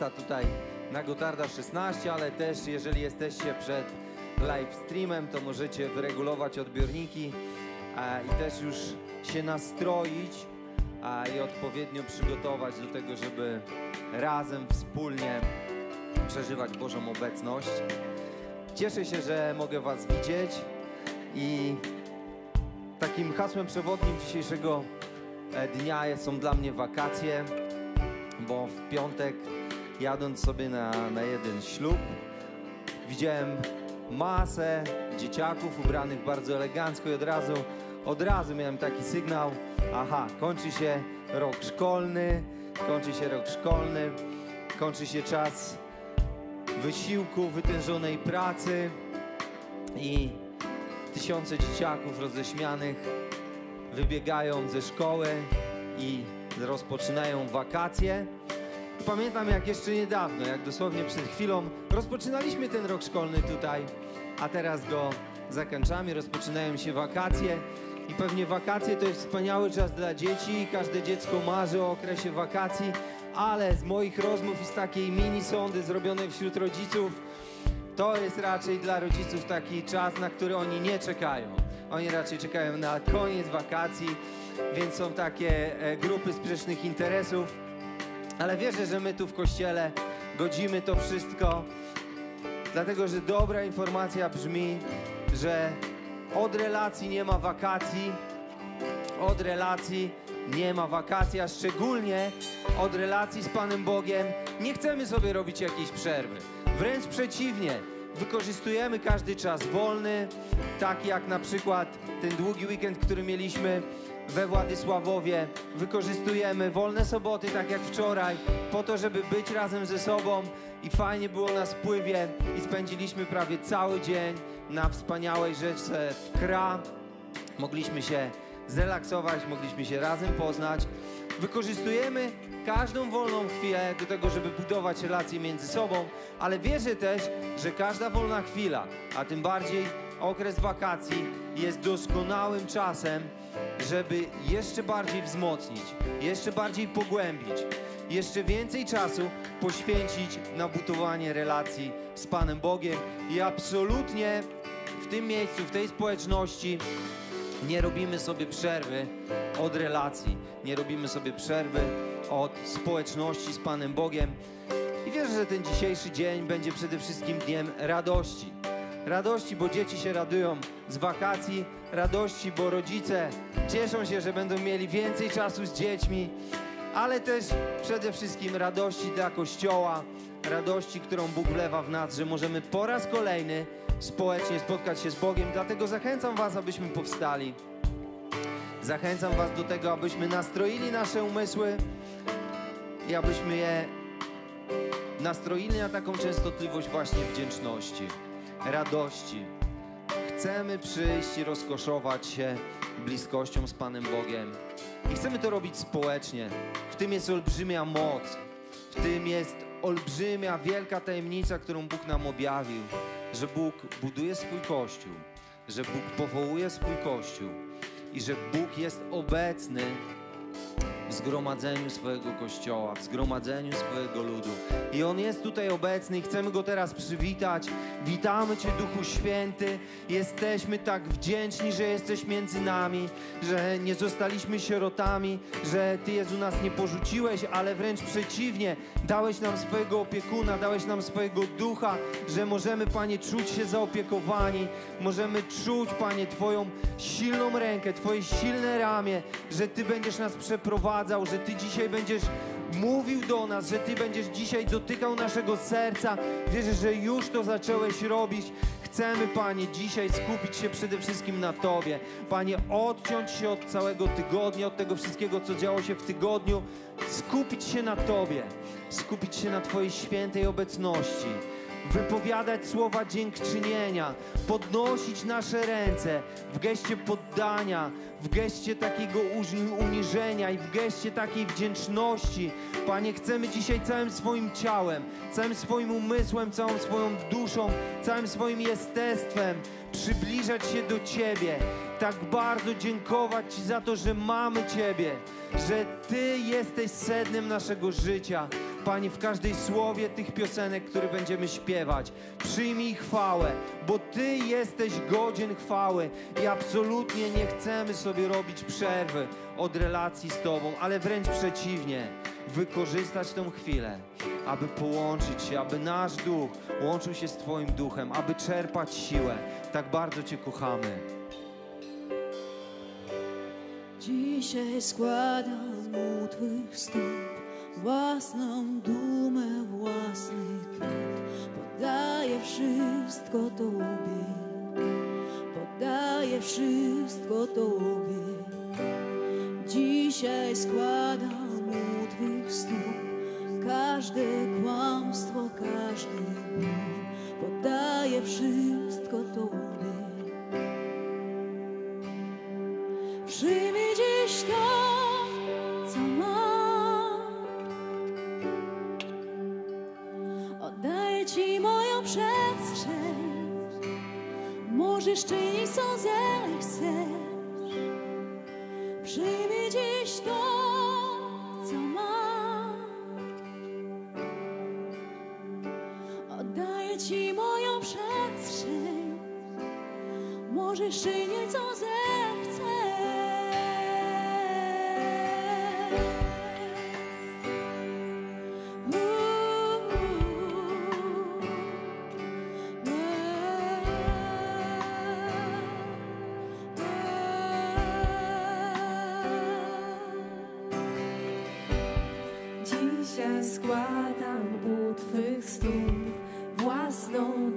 miejsca tutaj na Gotarda 16, ale też jeżeli jesteście przed live streamem, to możecie wyregulować odbiorniki a, i też już się nastroić a, i odpowiednio przygotować do tego, żeby razem, wspólnie przeżywać Bożą obecność. Cieszę się, że mogę Was widzieć i takim hasłem przewodnim dzisiejszego e, dnia są dla mnie wakacje, bo w piątek jadąc sobie na, na jeden ślub widziałem masę dzieciaków ubranych bardzo elegancko i od razu, od razu miałem taki sygnał, aha, kończy się rok szkolny, kończy się rok szkolny, kończy się czas wysiłku, wytężonej pracy i tysiące dzieciaków roześmianych wybiegają ze szkoły i rozpoczynają wakacje. I Pamiętam jak jeszcze niedawno, jak dosłownie przed chwilą rozpoczynaliśmy ten rok szkolny tutaj, a teraz go zakończamy, rozpoczynają się wakacje i pewnie wakacje to jest wspaniały czas dla dzieci, każde dziecko marzy o okresie wakacji, ale z moich rozmów i z takiej mini sondy zrobionej wśród rodziców, to jest raczej dla rodziców taki czas, na który oni nie czekają. Oni raczej czekają na koniec wakacji, więc są takie e, grupy sprzecznych interesów. Ale wierzę, że my tu w kościele godzimy to wszystko, dlatego że dobra informacja brzmi, że od relacji nie ma wakacji, od relacji nie ma wakacji, a szczególnie od relacji z Panem Bogiem nie chcemy sobie robić jakiejś przerwy. Wręcz przeciwnie, wykorzystujemy każdy czas wolny, tak jak na przykład ten długi weekend, który mieliśmy we Władysławowie. Wykorzystujemy wolne soboty, tak jak wczoraj, po to, żeby być razem ze sobą i fajnie było na spływie i spędziliśmy prawie cały dzień na wspaniałej rzece Kra. Mogliśmy się zrelaksować, mogliśmy się razem poznać. Wykorzystujemy każdą wolną chwilę do tego, żeby budować relacje między sobą, ale wierzę też, że każda wolna chwila, a tym bardziej okres wakacji jest doskonałym czasem, żeby jeszcze bardziej wzmocnić, jeszcze bardziej pogłębić, jeszcze więcej czasu poświęcić na budowanie relacji z Panem Bogiem i absolutnie w tym miejscu, w tej społeczności nie robimy sobie przerwy od relacji, nie robimy sobie przerwy od społeczności z Panem Bogiem. I wierzę, że ten dzisiejszy dzień będzie przede wszystkim dniem radości. Radości, bo dzieci się radują z wakacji, radości, bo rodzice cieszą się, że będą mieli więcej czasu z dziećmi, ale też przede wszystkim radości dla Kościoła, radości, którą Bóg wlewa w nas, że możemy po raz kolejny społecznie spotkać się z Bogiem. Dlatego zachęcam Was, abyśmy powstali. Zachęcam Was do tego, abyśmy nastroili nasze umysły i abyśmy je nastroili na taką częstotliwość właśnie wdzięczności, radości. Chcemy przyjść i rozkoszować się bliskością z Panem Bogiem. I chcemy to robić społecznie. W tym jest olbrzymia moc. W tym jest olbrzymia, wielka tajemnica, którą Bóg nam objawił. Że Bóg buduje swój Kościół. Że Bóg powołuje swój Kościół. I że Bóg jest obecny w zgromadzeniu swojego kościoła, w zgromadzeniu swojego ludu. I On jest tutaj obecny i chcemy Go teraz przywitać. Witamy Cię, Duchu Święty. Jesteśmy tak wdzięczni, że jesteś między nami, że nie zostaliśmy sierotami, że Ty, Jezu, nas nie porzuciłeś, ale wręcz przeciwnie, dałeś nam swojego opiekuna, dałeś nam swojego ducha, że możemy, Panie, czuć się zaopiekowani, możemy czuć, Panie, Twoją silną rękę, Twoje silne ramię, że Ty będziesz nas że Ty dzisiaj będziesz mówił do nas, że Ty będziesz dzisiaj dotykał naszego serca. Wierzę, że już to zacząłeś robić. Chcemy, Panie, dzisiaj skupić się przede wszystkim na Tobie. Panie, odciąć się od całego tygodnia, od tego wszystkiego, co działo się w tygodniu. Skupić się na Tobie. Skupić się na Twojej świętej obecności. Wypowiadać słowa dziękczynienia, podnosić nasze ręce w geście poddania, w geście takiego uniżenia i w geście takiej wdzięczności. Panie, chcemy dzisiaj całym swoim ciałem, całym swoim umysłem, całą swoją duszą, całym swoim jestestwem przybliżać się do Ciebie. Tak bardzo dziękować Ci za to, że mamy Ciebie, że Ty jesteś sednem naszego życia. Panie, w każdej słowie tych piosenek, które będziemy śpiewać, przyjmij chwałę, bo Ty jesteś godzien chwały i absolutnie nie chcemy sobie robić przerwy od relacji z Tobą, ale wręcz przeciwnie, wykorzystać tą chwilę, aby połączyć się, aby nasz duch łączył się z Twoim duchem, aby czerpać siłę. Tak bardzo Cię kochamy. Dzisiaj składam u Twych stóp własną dumę, własny trud. Podaję wszystko Tobie, podaję wszystko Tobie. Dzisiaj składam u Twych stóp każde kłamstwo, każdy ból. Podaję wszystko Tobie. Przyjmij dziś to, przestrzeń. Możesz czynić, co zechcesz. Przyjmij dziś to, co mam. Oddaję Ci moją przestrzeń. Możesz czynić, co Dzisiaj składam u Twych stóp własną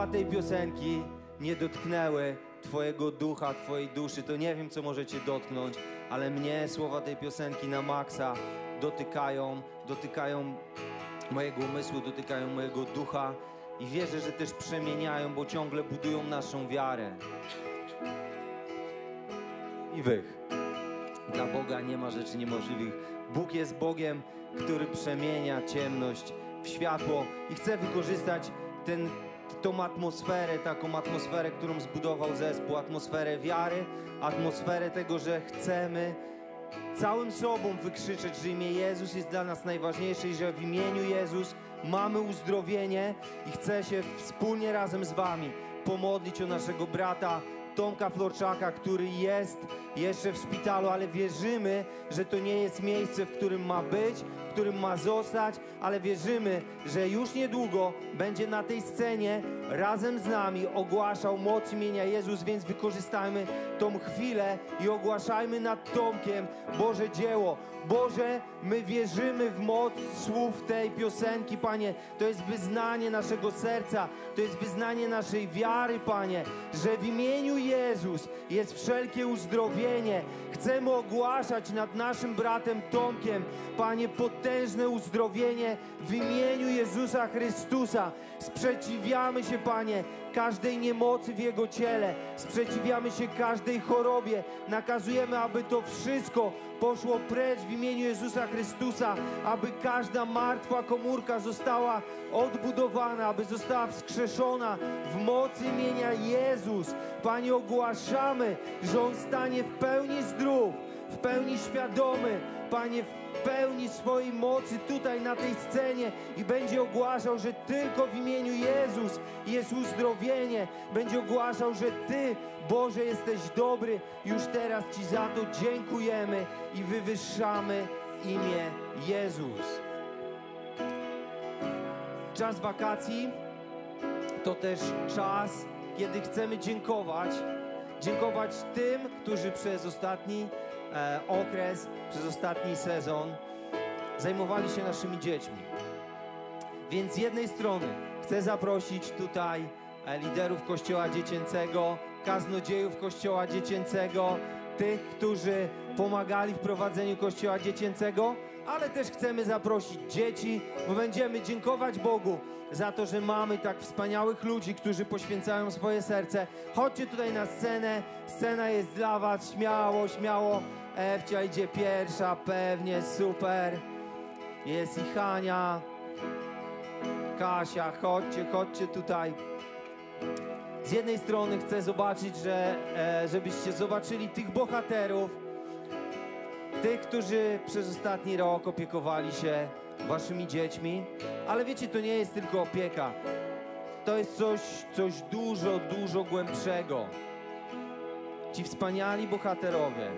słowa tej piosenki nie dotknęły Twojego ducha, Twojej duszy, to nie wiem, co możecie dotknąć, ale mnie słowa tej piosenki na maksa dotykają, dotykają mojego umysłu, dotykają mojego ducha i wierzę, że też przemieniają, bo ciągle budują naszą wiarę. I wych. Dla Boga nie ma rzeczy niemożliwych. Bóg jest Bogiem, który przemienia ciemność w światło i chce wykorzystać ten, tą atmosferę, taką atmosferę, którą zbudował zespół, atmosferę wiary, atmosferę tego, że chcemy całym sobą wykrzyczeć, że imię Jezus jest dla nas najważniejsze i że w imieniu Jezus mamy uzdrowienie i chcę się wspólnie razem z Wami pomodlić o naszego brata Tomka Florczaka, który jest jeszcze w szpitalu, ale wierzymy, że to nie jest miejsce, w którym ma być, w którym ma zostać, ale wierzymy, że już niedługo będzie na tej scenie razem z nami ogłaszał moc imienia Jezus, więc wykorzystajmy tą chwilę i ogłaszajmy nad Tomkiem Boże dzieło. Boże, my wierzymy w moc słów tej piosenki, Panie. To jest wyznanie naszego serca, to jest wyznanie naszej wiary, Panie, że w imieniu Jezus jest wszelkie uzdrowienie. Chcemy ogłaszać nad naszym bratem Tomkiem, Panie, potężne uzdrowienie w imieniu Jezusa Chrystusa. Sprzeciwiamy się, Panie, każdej niemocy w Jego ciele. Sprzeciwiamy się każdej chorobie. Nakazujemy, aby to wszystko poszło precz w imieniu Jezusa Chrystusa, aby każda martwa komórka została odbudowana, aby została wskrzeszona w mocy imienia Jezus. Panie, ogłaszamy, że On stanie w pełni zdrów, w pełni świadomy, Panie, w pełni swojej mocy tutaj na tej scenie i będzie ogłaszał, że tylko w imieniu Jezus jest uzdrowienie. Będzie ogłaszał, że Ty, Boże, jesteś dobry. Już teraz Ci za to dziękujemy i wywyższamy imię Jezus. Czas wakacji to też czas, kiedy chcemy dziękować. Dziękować tym, którzy przez ostatni e, okres, przez ostatni sezon zajmowali się naszymi dziećmi. Więc z jednej strony chcę zaprosić tutaj e, liderów Kościoła Dziecięcego, kaznodziejów Kościoła Dziecięcego, tych, którzy pomagali w prowadzeniu Kościoła Dziecięcego, ale też chcemy zaprosić dzieci, bo będziemy dziękować Bogu za to, że mamy tak wspaniałych ludzi, którzy poświęcają swoje serce. Chodźcie tutaj na scenę, scena jest dla Was, śmiało, śmiało. Ewcia idzie pierwsza, pewnie, super. Jest i Hania, Kasia, chodźcie, chodźcie tutaj. Z jednej strony chcę zobaczyć, że e, żebyście zobaczyli tych bohaterów, tych, którzy przez ostatni rok opiekowali się waszymi dziećmi, ale wiecie, to nie jest tylko opieka. To jest coś, coś dużo, dużo głębszego. Ci wspaniali bohaterowie,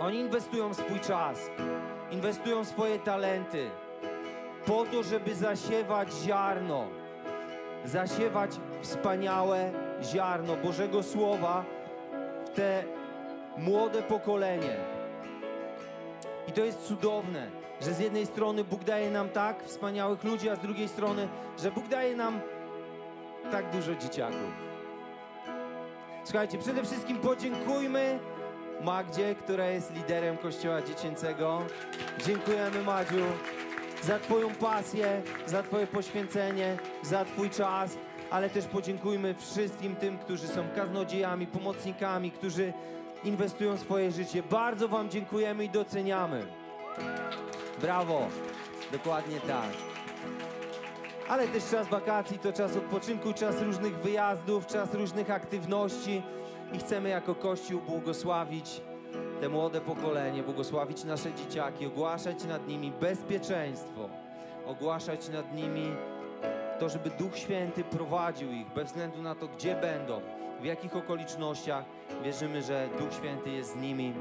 oni inwestują swój czas, inwestują swoje talenty po to, żeby zasiewać ziarno, zasiewać wspaniałe ziarno Bożego Słowa w te młode pokolenie. I to jest cudowne, że z jednej strony Bóg daje nam tak wspaniałych ludzi, a z drugiej strony, że Bóg daje nam tak dużo dzieciaków. Słuchajcie, przede wszystkim podziękujmy Magdzie, która jest liderem Kościoła Dziecięcego. Dziękujemy Madziu za Twoją pasję, za Twoje poświęcenie, za Twój czas, ale też podziękujmy wszystkim tym, którzy są kaznodziejami, pomocnikami, którzy inwestują swoje życie. Bardzo Wam dziękujemy i doceniamy. Brawo, dokładnie tak. Ale też czas wakacji to czas odpoczynku, czas różnych wyjazdów, czas różnych aktywności i chcemy jako Kościół błogosławić te młode pokolenie, błogosławić nasze dzieciaki, ogłaszać nad nimi bezpieczeństwo, ogłaszać nad nimi to, żeby Duch Święty prowadził ich bez względu na to, gdzie będą, w jakich okolicznościach. Wierzymy, że Duch Święty jest z nimi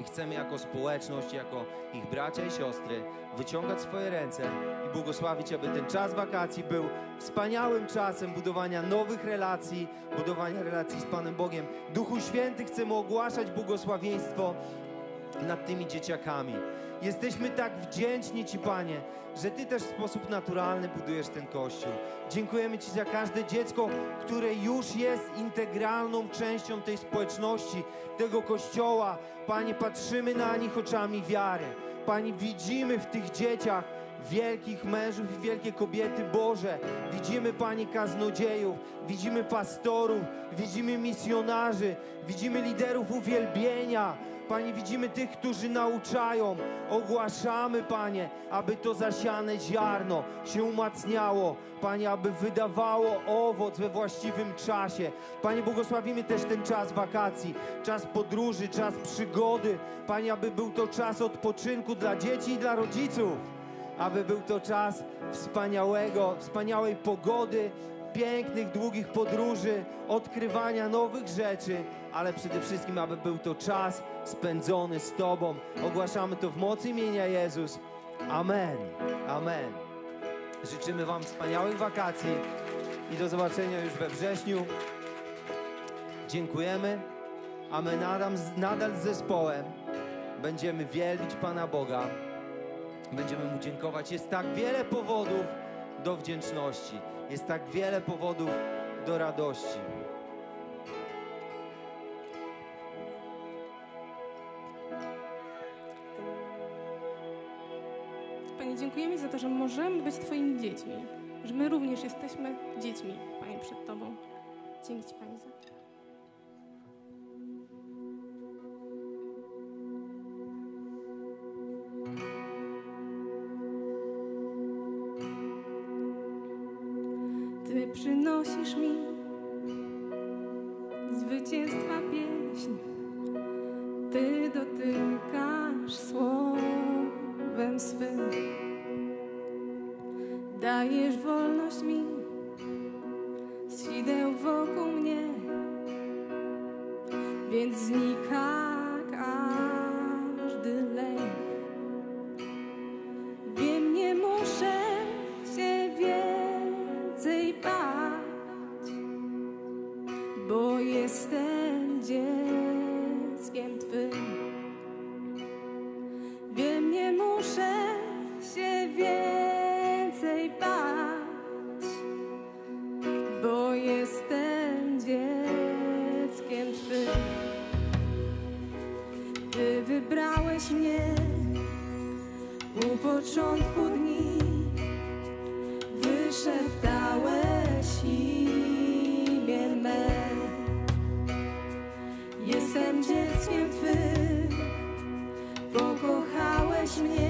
i chcemy jako społeczność, jako ich bracia i siostry wyciągać swoje ręce błogosławić, aby ten czas wakacji był wspaniałym czasem budowania nowych relacji, budowania relacji z Panem Bogiem. Duchu Święty chcemy ogłaszać błogosławieństwo nad tymi dzieciakami. Jesteśmy tak wdzięczni Ci, Panie, że Ty też w sposób naturalny budujesz ten Kościół. Dziękujemy Ci za każde dziecko, które już jest integralną częścią tej społeczności, tego Kościoła. Panie, patrzymy na nich oczami wiary. Panie, widzimy w tych dzieciach wielkich mężów i wielkie kobiety Boże. Widzimy, Panie, kaznodziejów, widzimy pastorów, widzimy misjonarzy, widzimy liderów uwielbienia. Panie, widzimy tych, którzy nauczają. Ogłaszamy, Panie, aby to zasiane ziarno się umacniało. Panie, aby wydawało owoc we właściwym czasie. Panie, błogosławimy też ten czas wakacji, czas podróży, czas przygody. Panie, aby był to czas odpoczynku dla dzieci i dla rodziców. Aby był to czas wspaniałego, wspaniałej pogody, pięknych, długich podróży, odkrywania nowych rzeczy, ale przede wszystkim, aby był to czas spędzony z Tobą. Ogłaszamy to w mocy imienia Jezus. Amen. Amen. Życzymy Wam wspaniałych wakacji i do zobaczenia już we wrześniu. Dziękujemy, a my nadal, nadal z zespołem będziemy wielbić Pana Boga. Będziemy Mu dziękować. Jest tak wiele powodów do wdzięczności. Jest tak wiele powodów do radości. Panie, dziękujemy za to, że możemy być Twoimi dziećmi, że my również jesteśmy dziećmi, Panie, przed Tobą. Dzięki Ci, Panie, za me.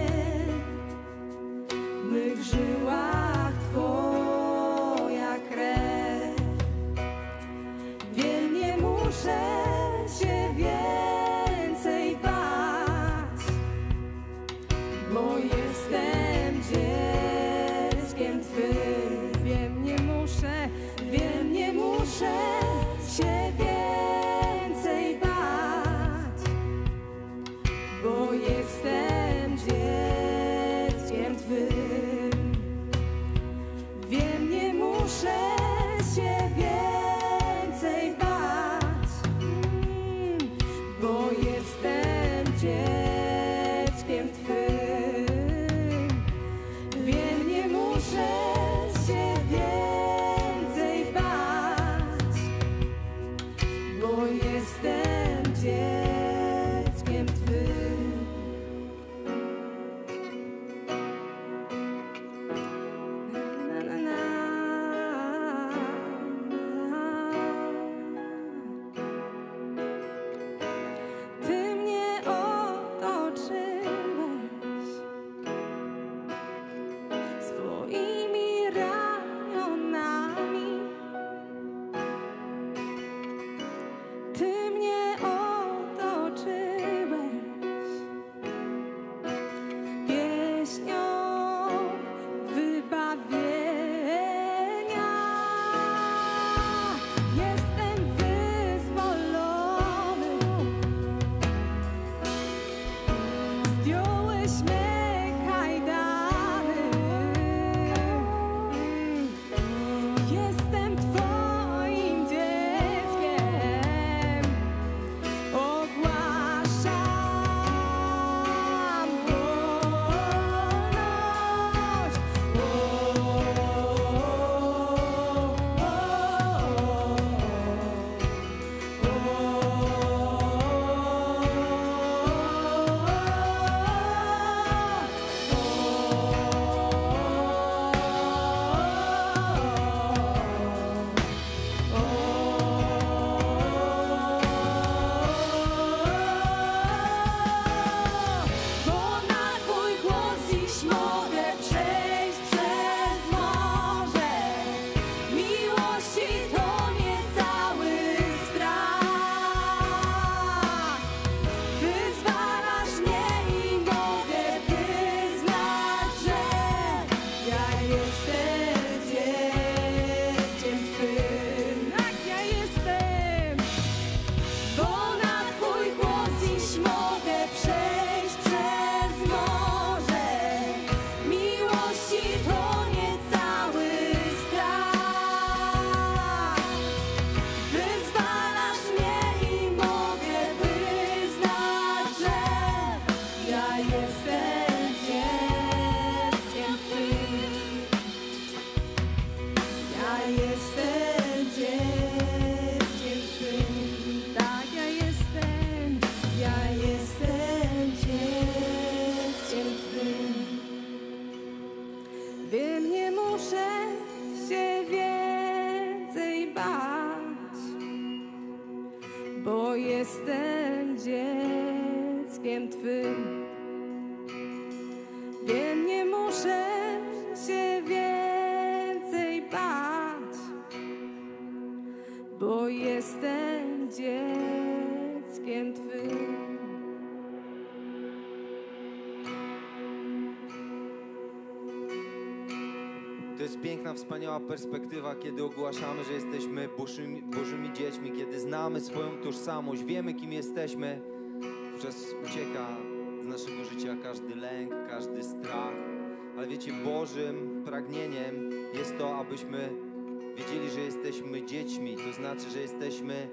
Perspektywa, kiedy ogłaszamy, że jesteśmy Bożymi, Bożymi dziećmi, kiedy znamy swoją tożsamość, wiemy kim jesteśmy. Wówczas ucieka z naszego życia każdy lęk, każdy strach. Ale wiecie, Bożym pragnieniem jest to, abyśmy wiedzieli, że jesteśmy dziećmi. To znaczy, że jesteśmy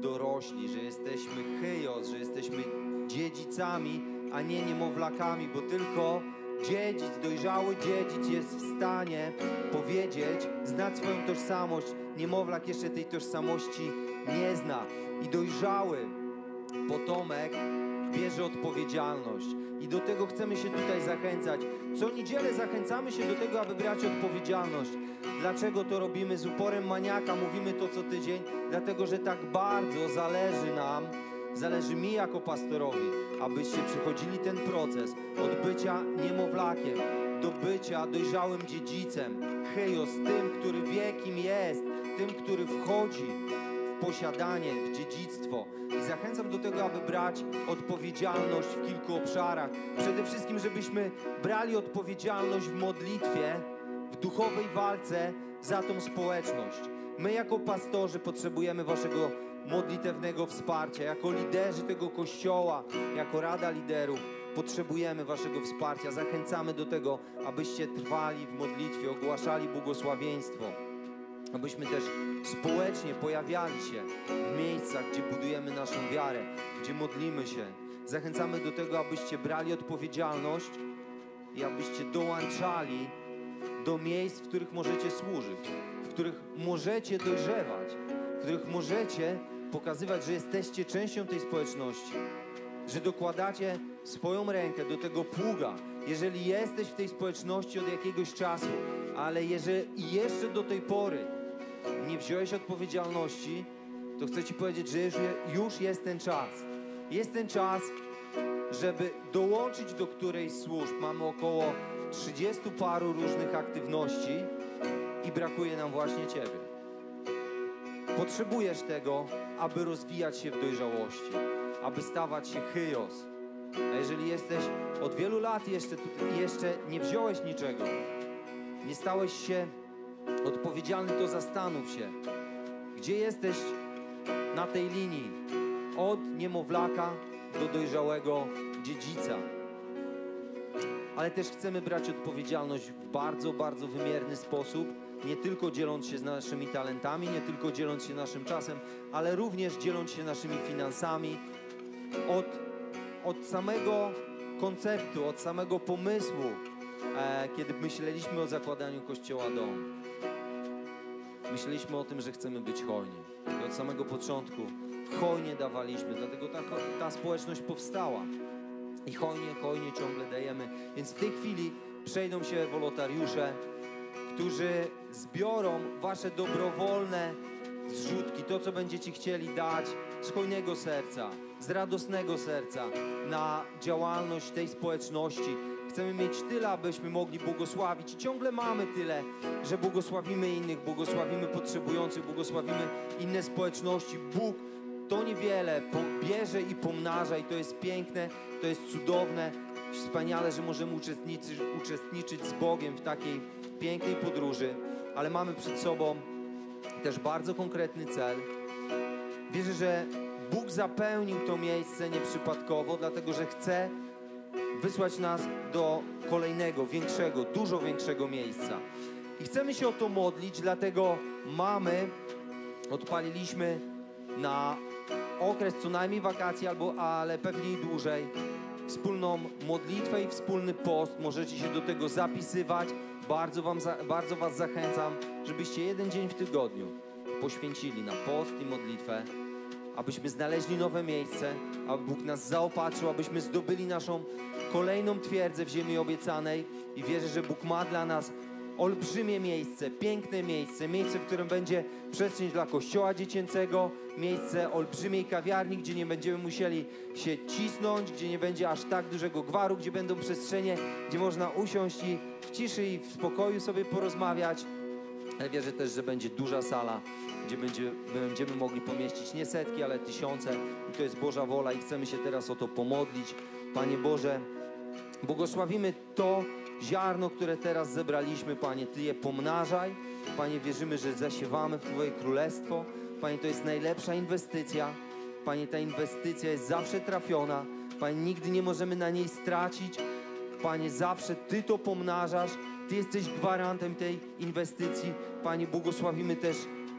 dorośli, że jesteśmy chyjos, że jesteśmy dziedzicami, a nie niemowlakami, bo tylko dziedzic, dojrzały dziedzic jest w stanie powiedzieć, znać swoją tożsamość. Niemowlak jeszcze tej tożsamości nie zna. I dojrzały potomek bierze odpowiedzialność. I do tego chcemy się tutaj zachęcać. Co niedzielę zachęcamy się do tego, aby brać odpowiedzialność. Dlaczego to robimy z uporem maniaka? Mówimy to co tydzień, dlatego że tak bardzo zależy nam, zależy mi jako pastorowi, abyście przechodzili ten proces od bycia niemowlakiem do bycia dojrzałym dziedzicem. Chyjos, tym, który wie kim jest, tym, który wchodzi w posiadanie, w dziedzictwo. I zachęcam do tego, aby brać odpowiedzialność w kilku obszarach. Przede wszystkim, żebyśmy brali odpowiedzialność w modlitwie, w duchowej walce za tą społeczność. My jako pastorzy potrzebujemy waszego modlitewnego wsparcia. Jako liderzy tego kościoła, jako Rada Liderów potrzebujemy waszego wsparcia. Zachęcamy do tego, abyście trwali w modlitwie, ogłaszali błogosławieństwo abyśmy też społecznie pojawiali się w miejscach, gdzie budujemy naszą wiarę, gdzie modlimy się. Zachęcamy do tego, abyście brali odpowiedzialność i abyście dołączali do miejsc, w których możecie służyć, w których możecie dojrzewać, w których możecie pokazywać, że jesteście częścią tej społeczności, że dokładacie swoją rękę do tego pługa. Jeżeli jesteś w tej społeczności od jakiegoś czasu, ale jeżeli jeszcze do tej pory nie wziąłeś odpowiedzialności, to chcę Ci powiedzieć, że już, je- już jest ten czas. Jest ten czas, żeby dołączyć do którejś służb. Mamy około 30 paru różnych aktywności i brakuje nam właśnie Ciebie. Potrzebujesz tego, aby rozwijać się w dojrzałości, aby stawać się chyjos. A jeżeli jesteś od wielu lat jeszcze, jeszcze nie wziąłeś niczego, nie stałeś się odpowiedzialny, to zastanów się, gdzie jesteś na tej linii od niemowlaka do dojrzałego dziedzica. ale też chcemy brać odpowiedzialność w bardzo, bardzo wymierny sposób, nie tylko dzieląc się naszymi talentami, nie tylko dzieląc się naszym czasem, ale również dzieląc się naszymi finansami. Od, od samego konceptu, od samego pomysłu, e, kiedy myśleliśmy o zakładaniu Kościoła Dom, myśleliśmy o tym, że chcemy być hojni. I od samego początku hojnie dawaliśmy, dlatego ta, ta społeczność powstała. I hojnie, hojnie ciągle dajemy. Więc w tej chwili przejdą się wolontariusze, którzy zbiorą wasze dobrowolne zrzutki, to co będziecie chcieli dać z hojnego serca, z radosnego serca na działalność tej społeczności. Chcemy mieć tyle, abyśmy mogli błogosławić i ciągle mamy tyle, że błogosławimy innych, błogosławimy potrzebujących, błogosławimy inne społeczności. Bóg to niewiele bierze i pomnaża i to jest piękne, to jest cudowne, wspaniale, że możemy uczestniczyć, uczestniczyć z Bogiem w takiej pięknej podróży, ale mamy przed sobą też bardzo konkretny cel. Wierzę, że Bóg zapełnił to miejsce nieprzypadkowo, dlatego że chce wysłać nas do kolejnego, większego, dużo większego miejsca. I chcemy się o to modlić, dlatego mamy, odpaliliśmy na okres co najmniej wakacji, albo, ale pewnie i dłużej, wspólną modlitwę i wspólny post. Możecie się do tego zapisywać. Bardzo, wam za, bardzo Was zachęcam, żebyście jeden dzień w tygodniu poświęcili na post i modlitwę, abyśmy znaleźli nowe miejsce, aby Bóg nas zaopatrzył, abyśmy zdobyli naszą kolejną twierdzę w ziemi obiecanej i wierzę, że Bóg ma dla nas olbrzymie miejsce, piękne miejsce, miejsce, w którym będzie przestrzeń dla kościoła dziecięcego, miejsce olbrzymiej kawiarni, gdzie nie będziemy musieli się cisnąć, gdzie nie będzie aż tak dużego gwaru, gdzie będą przestrzenie, gdzie można usiąść i w ciszy i w spokoju sobie porozmawiać. Ale wierzę też, że będzie duża sala, gdzie będzie, będziemy mogli pomieścić nie setki, ale tysiące. I to jest Boża wola i chcemy się teraz o to pomodlić. Panie Boże, błogosławimy to ziarno, które teraz zebraliśmy, Panie. Ty je pomnażaj. Panie, wierzymy, że zasiewamy w Twoje królestwo. Panie, to jest najlepsza inwestycja. Panie, ta inwestycja jest zawsze trafiona. Panie, nigdy nie możemy na niej stracić. Panie, zawsze Ty to pomnażasz. Ty jesteś gwarantem tej inwestycji. Panie, błogosławimy też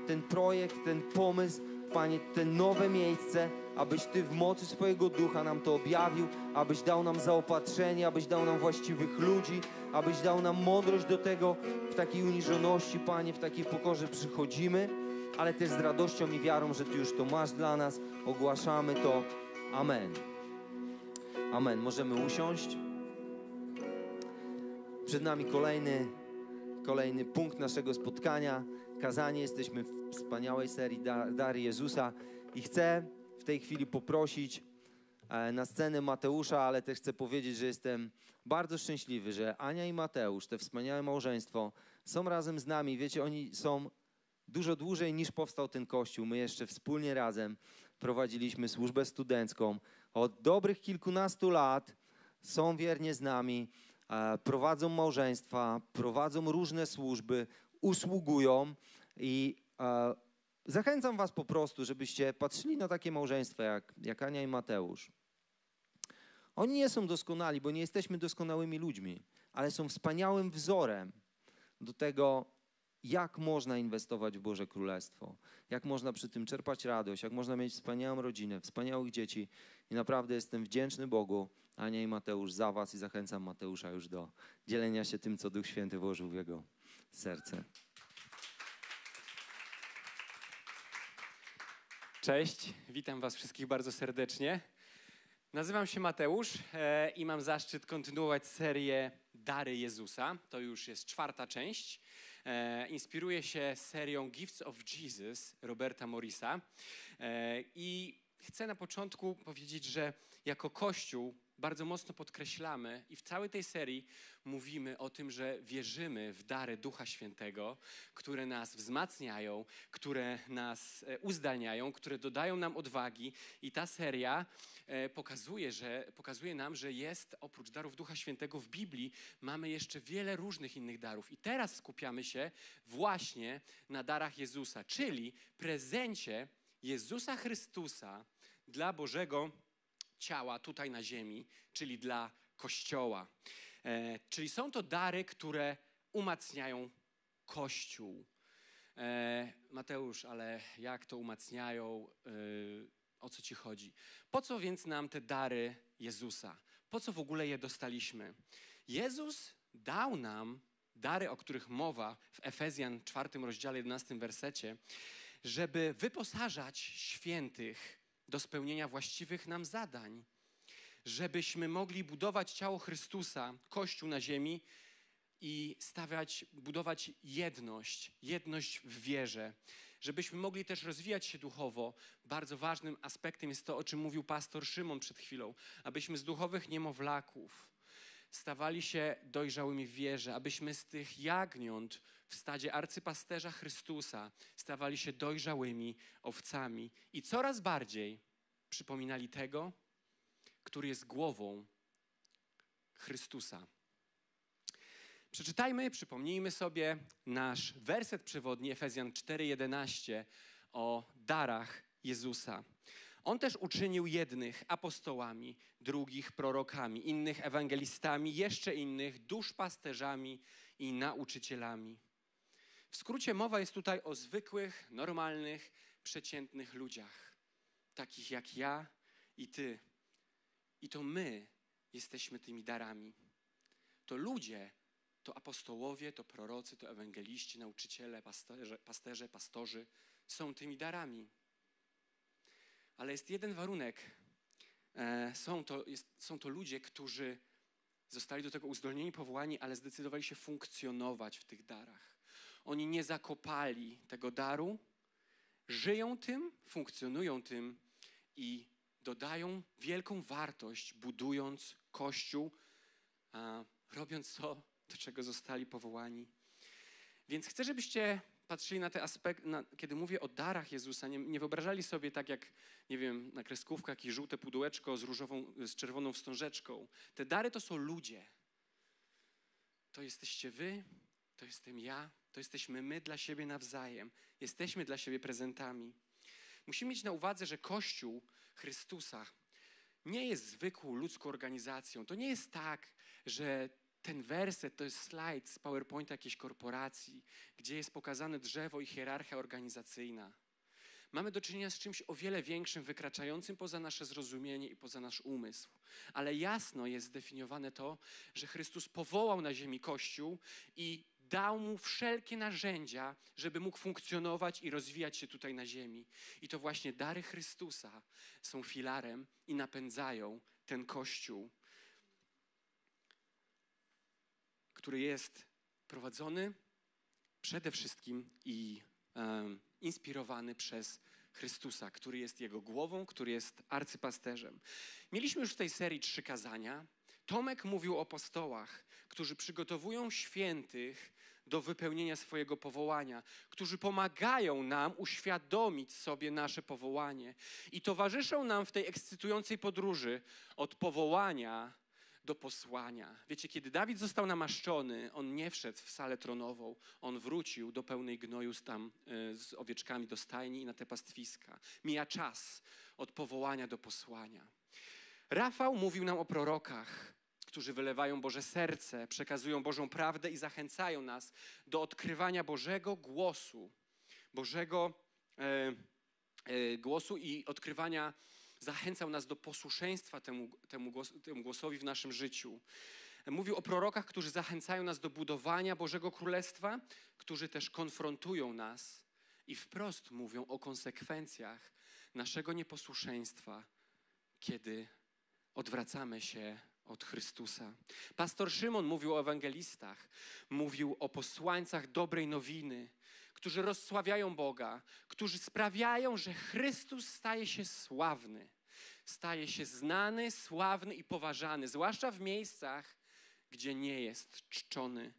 ten projekt, ten pomysł, Panie, te nowe miejsce, abyś Ty w mocy swojego ducha nam to objawił, abyś dał nam zaopatrzenie, abyś dał nam właściwych ludzi, abyś dał nam mądrość do tego w takiej uniżoności, Panie, w takiej pokorze przychodzimy, ale też z radością i wiarą, że Ty już to masz dla nas. Ogłaszamy to. Amen. Amen. Możemy usiąść. Przed nami kolejny, kolejny punkt naszego spotkania. Kazanie. Jesteśmy w wspaniałej serii Da- Dary Jezusa i chcę tej chwili poprosić e, na scenę Mateusza, ale też chcę powiedzieć, że jestem bardzo szczęśliwy, że Ania i Mateusz, te wspaniałe małżeństwo, są razem z nami. Wiecie, oni są dużo dłużej niż powstał ten kościół. My jeszcze wspólnie razem prowadziliśmy służbę studencką. Od dobrych kilkunastu lat są wiernie z nami, e, prowadzą małżeństwa, prowadzą różne służby, usługują i e, zachęcam Was po prostu, żebyście patrzyli na takie małżeństwa jak, jak Ania i Mateusz. Oni nie są doskonali, bo nie jesteśmy doskonałymi ludźmi, ale są wspaniałym wzorem do tego, jak można inwestować w Boże Królestwo, jak można przy tym czerpać radość, jak można mieć wspaniałą rodzinę, wspaniałych dzieci. I naprawdę jestem wdzięczny Bogu, Ania i Mateusz, za Was i zachęcam Mateusza już do dzielenia się tym, co Duch Święty włożył w jego serce. Cześć, witam Was wszystkich bardzo serdecznie. Nazywam się Mateusz e, i mam zaszczyt kontynuować serię Dary Jezusa. To już jest czwarta część. E, inspiruję się serią Gifts of Jesus Roberta Morrisa. E, I chcę na początku powiedzieć, że jako Kościół bardzo mocno podkreślamy i w całej tej serii mówimy o tym, że wierzymy w dary Ducha Świętego, które nas wzmacniają, które nas e, uzdalniają, które dodają nam odwagi. I ta seria e, pokazuje, że, pokazuje nam, że jest oprócz darów Ducha Świętego w Biblii mamy jeszcze wiele różnych innych darów. I teraz skupiamy się właśnie na darach Jezusa, czyli prezencie Jezusa Chrystusa dla Bożego ciała tutaj na ziemi, czyli dla Kościoła. E, czyli są to dary, które umacniają Kościół. E, Mateusz, ale jak to umacniają? E, o co ci chodzi? Po co więc nam te dary Jezusa? Po co w ogóle je dostaliśmy? Jezus dał nam dary, o których mowa w Efezjan 4 rozdziale 11 wersecie, żeby wyposażać świętych do spełnienia właściwych nam zadań, żebyśmy mogli budować ciało Chrystusa, Kościół na ziemi i stawiać, budować jedność, jedność w wierze, żebyśmy mogli też rozwijać się duchowo. Bardzo ważnym aspektem jest to, o czym mówił pastor Szymon przed chwilą, abyśmy z duchowych niemowlaków stawali się dojrzałymi w wierze, abyśmy z tych jagniąt w stadzie arcypasterza Chrystusa stawali się dojrzałymi owcami i coraz bardziej przypominali tego, który jest głową Chrystusa. Przeczytajmy, przypomnijmy sobie nasz werset przewodni Efezjan 4:11 o darach Jezusa. On też uczynił jednych apostołami, drugich prorokami, innych ewangelistami, jeszcze innych duszpasterzami i nauczycielami. W skrócie mowa jest tutaj o zwykłych, normalnych, przeciętnych ludziach, takich jak ja i ty. I to my jesteśmy tymi darami. To ludzie, to apostołowie, to prorocy, to ewangeliści, nauczyciele, pasterze, pasterze, pastorzy są tymi darami. Ale jest jeden warunek. E, są to, jest, są to ludzie, którzy zostali do tego uzdolnieni, powołani, ale zdecydowali się funkcjonować w tych darach. Oni nie zakopali tego daru, żyją tym, funkcjonują tym i dodają wielką wartość, budując Kościół, robiąc to, do czego zostali powołani. Więc chcę, żebyście patrzyli na te aspekty, kiedy mówię o darach Jezusa, nie, nie, wyobrażali sobie tak jak, nie wiem, na kreskówkach jakieś żółte pudełeczko z różową, z czerwoną wstążeczką. Te dary to są ludzie. To jesteście wy, to jestem ja, to jesteśmy my dla siebie nawzajem. Jesteśmy dla siebie prezentami. Musimy mieć na uwadze, że Kościół Chrystusa nie jest zwykłą ludzką organizacją. To nie jest tak, że ten werset to jest slajd z PowerPointa jakiejś korporacji, gdzie jest pokazane drzewo i hierarchia organizacyjna. Mamy do czynienia z czymś o wiele większym, wykraczającym poza nasze zrozumienie i poza nasz umysł. Ale jasno jest zdefiniowane to, że Chrystus powołał na ziemi Kościół i dał mu wszelkie narzędzia, żeby mógł funkcjonować i rozwijać się tutaj na ziemi. I to właśnie dary Chrystusa są filarem i napędzają ten Kościół, który jest prowadzony przede wszystkim i um, inspirowany przez Chrystusa, który jest jego głową, który jest arcypasterzem. Mieliśmy już w tej serii trzy kazania. Tomek mówił o apostołach, którzy przygotowują świętych do wypełnienia swojego powołania, którzy pomagają nam uświadomić sobie nasze powołanie i towarzyszą nam w tej ekscytującej podróży od powołania do posłania. Wiecie, kiedy Dawid został namaszczony, on nie wszedł w salę tronową, on wrócił do pełnej gnoju z, tam, e, z owieczkami do stajni i na te pastwiska. Mija czas od powołania do posłania. Rafał mówił nam o prorokach, którzy wylewają Boże serce, przekazują Bożą prawdę i zachęcają nas do odkrywania Bożego głosu, Bożego e, e, głosu i odkrywania, zachęcał nas do posłuszeństwa temu, temu, głos, temu głosowi w naszym życiu. Mówił o prorokach, którzy zachęcają nas do budowania Bożego Królestwa, którzy też konfrontują nas i wprost mówią o konsekwencjach naszego nieposłuszeństwa, kiedy odwracamy się od Chrystusa. Pastor Szymon mówił o ewangelistach, mówił o posłańcach dobrej nowiny, którzy rozsławiają Boga, którzy sprawiają, że Chrystus staje się sławny, staje się znany, sławny i poważany, zwłaszcza w miejscach, gdzie nie jest czczony.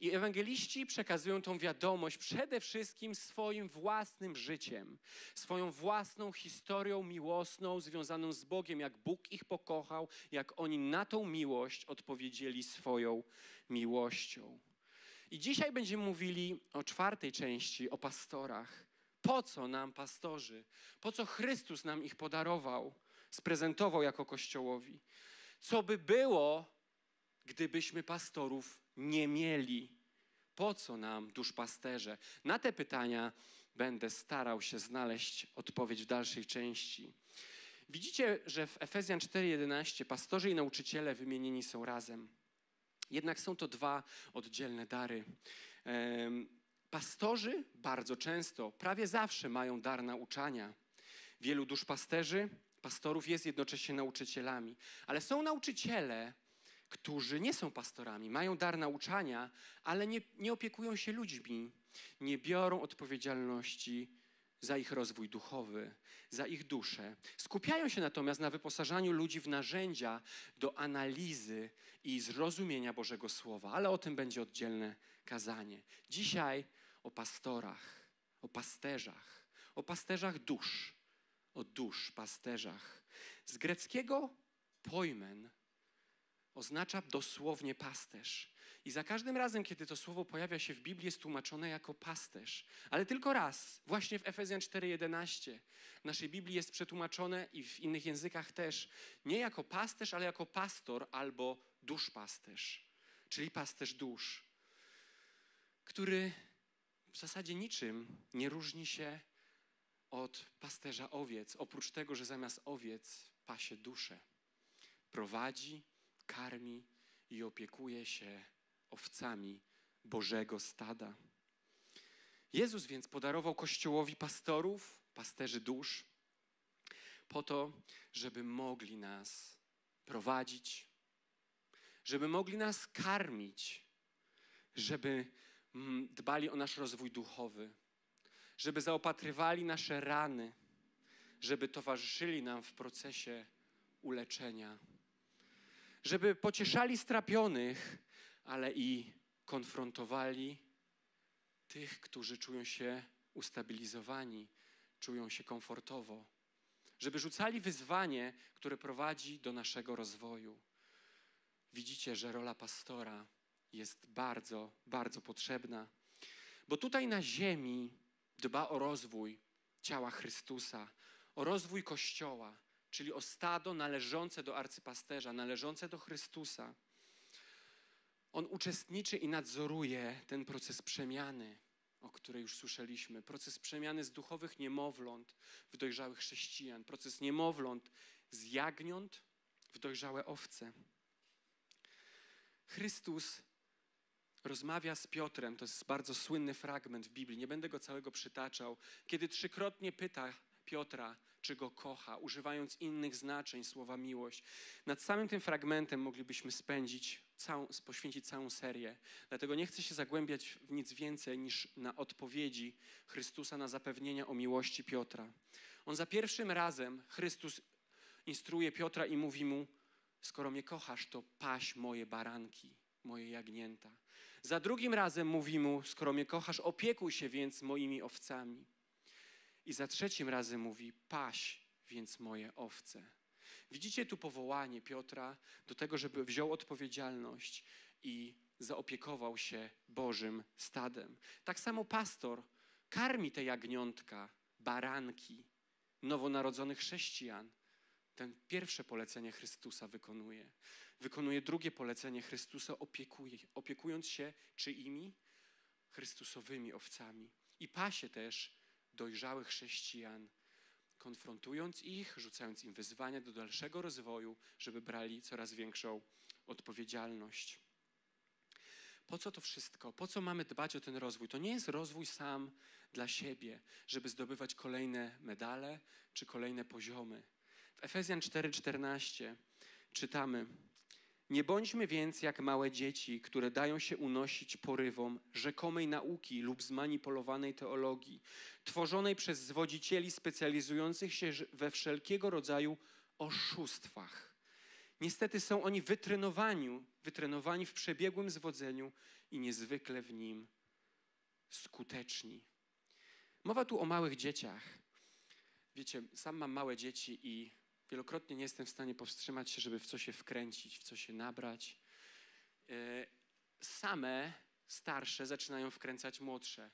I ewangeliści przekazują tą wiadomość przede wszystkim swoim własnym życiem, swoją własną historią miłosną związaną z Bogiem, jak Bóg ich pokochał, jak oni na tą miłość odpowiedzieli swoją miłością. I dzisiaj będziemy mówili o czwartej części, o pastorach. Po co nam pastorzy? Po co Chrystus nam ich podarował, sprezentował jako Kościołowi? Co by było, gdybyśmy pastorów nie mieli? Po co nam duszpasterze? Na te pytania będę starał się znaleźć odpowiedź w dalszej części. Widzicie, że w Efezjan 4:11 pastorzy i nauczyciele wymienieni są razem. Jednak są to dwa oddzielne dary. Pastorzy bardzo często, prawie zawsze mają dar nauczania. Wielu duszpasterzy, pastorów jest jednocześnie nauczycielami, ale są nauczyciele, którzy nie są pastorami, mają dar nauczania, ale nie, nie opiekują się ludźmi, nie biorą odpowiedzialności za ich rozwój duchowy, za ich duszę. Skupiają się natomiast na wyposażaniu ludzi w narzędzia do analizy i zrozumienia Bożego Słowa, ale o tym będzie oddzielne kazanie. Dzisiaj o pastorach, o pasterzach, o pasterzach dusz, o dusz pasterzach. Z greckiego pojmen oznacza dosłownie pasterz. I za każdym razem, kiedy to słowo pojawia się w Biblii, jest tłumaczone jako pasterz. Ale tylko raz, właśnie w Efezjan 4:11. W naszej Biblii jest przetłumaczone i w innych językach też, nie jako pasterz, ale jako pastor albo duszpasterz, czyli pasterz dusz, który w zasadzie niczym nie różni się od pasterza owiec, oprócz tego, że zamiast owiec pasie duszę. Prowadzi, karmi i opiekuje się owcami Bożego stada. Jezus więc podarował Kościołowi pastorów, pasterzy dusz, po to, żeby mogli nas prowadzić, żeby mogli nas karmić, żeby mm, dbali o nasz rozwój duchowy, żeby zaopatrywali nasze rany, żeby towarzyszyli nam w procesie uleczenia, żeby pocieszali strapionych, ale i konfrontowali tych, którzy czują się ustabilizowani, czują się komfortowo, żeby rzucali wyzwanie, które prowadzi do naszego rozwoju. Widzicie, że rola pastora jest bardzo, bardzo potrzebna, bo tutaj na ziemi dba o rozwój ciała Chrystusa, o rozwój Kościoła, czyli o stado należące do arcypasterza, należące do Chrystusa. On uczestniczy i nadzoruje ten proces przemiany, o której już słyszeliśmy. Proces przemiany z duchowych niemowląt w dojrzałych chrześcijan, proces niemowląt z jagniąt w dojrzałe owce. Chrystus rozmawia z Piotrem, to jest bardzo słynny fragment w Biblii, nie będę go całego przytaczał, kiedy trzykrotnie pyta Piotra, czy go kocha, używając innych znaczeń słowa miłość. Nad samym tym fragmentem moglibyśmy spędzić całą, poświęcić całą serię. Dlatego nie chcę się zagłębiać w nic więcej niż na odpowiedzi Chrystusa na zapewnienia o miłości Piotra. On za pierwszym razem, Chrystus instruuje Piotra i mówi mu, skoro mnie kochasz, to paś moje baranki, moje jagnięta. Za drugim razem mówi mu, skoro mnie kochasz, opiekuj się więc moimi owcami. I za trzecim razem mówi: Paś więc moje owce. Widzicie tu powołanie Piotra do tego, żeby wziął odpowiedzialność i zaopiekował się Bożym stadem. Tak samo pastor karmi te jagniątka, baranki nowonarodzonych chrześcijan. Ten pierwsze polecenie Chrystusa wykonuje. Wykonuje drugie polecenie Chrystusa, opiekuje, opiekując się czyimi? Chrystusowymi owcami. I pasie też dojrzałych chrześcijan, konfrontując ich, rzucając im wyzwania do dalszego rozwoju, żeby brali coraz większą odpowiedzialność. Po co to wszystko? Po co mamy dbać o ten rozwój? To nie jest rozwój sam dla siebie, żeby zdobywać kolejne medale czy kolejne poziomy. W Efezjan 4:14 czytamy: Nie bądźmy więc jak małe dzieci, które dają się unosić porywom rzekomej nauki lub zmanipulowanej teologii, tworzonej przez zwodzicieli specjalizujących się we wszelkiego rodzaju oszustwach. Niestety są oni wytrenowani, wytrenowani w przebiegłym zwodzeniu i niezwykle w nim skuteczni. Mowa tu o małych dzieciach. Wiecie, sam mam małe dzieci i wielokrotnie nie jestem w stanie powstrzymać się, żeby w co się wkręcić, w co się nabrać. E, Same starsze zaczynają wkręcać młodsze.